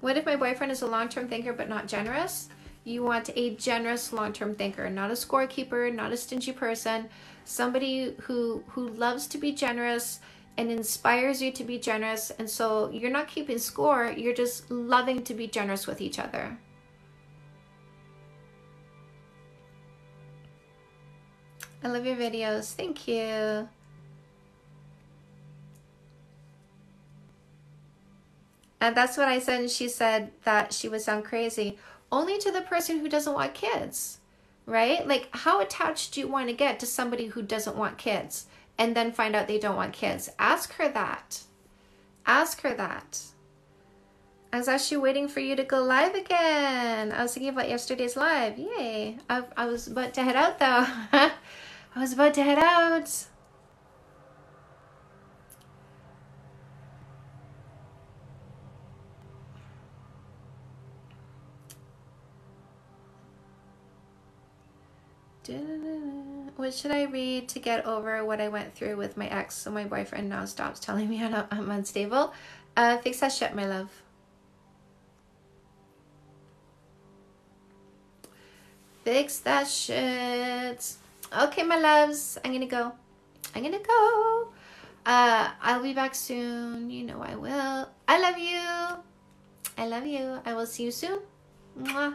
What if my boyfriend is a long term thinker but not generous? You want a generous long term thinker, not a scorekeeper, not a stingy person, somebody who who loves to be generous and inspires you to be generous and so you're not keeping score you're just loving to be generous with each other. I love your videos. Thank you. And that's what i said and she said that she would sound crazy only to the person who doesn't want kids right? Like, how attached do you want to get to somebody who doesn't want kids and then find out they don't want kids? Ask her that. Ask her that. I was actually waiting for you to go live again. I was thinking about yesterday's live. Yay. I, I was about to head out though. I was about to head out. What should I read to get over what I went through with my ex so my boyfriend now stops telling me I'm unstable? Uh, fix that shit, my love. Fix that shit. Okay, my loves. I'm gonna go. I'm gonna go. Uh, I'll be back soon. You know I will. I love you. I love you. I will see you soon. Mwah.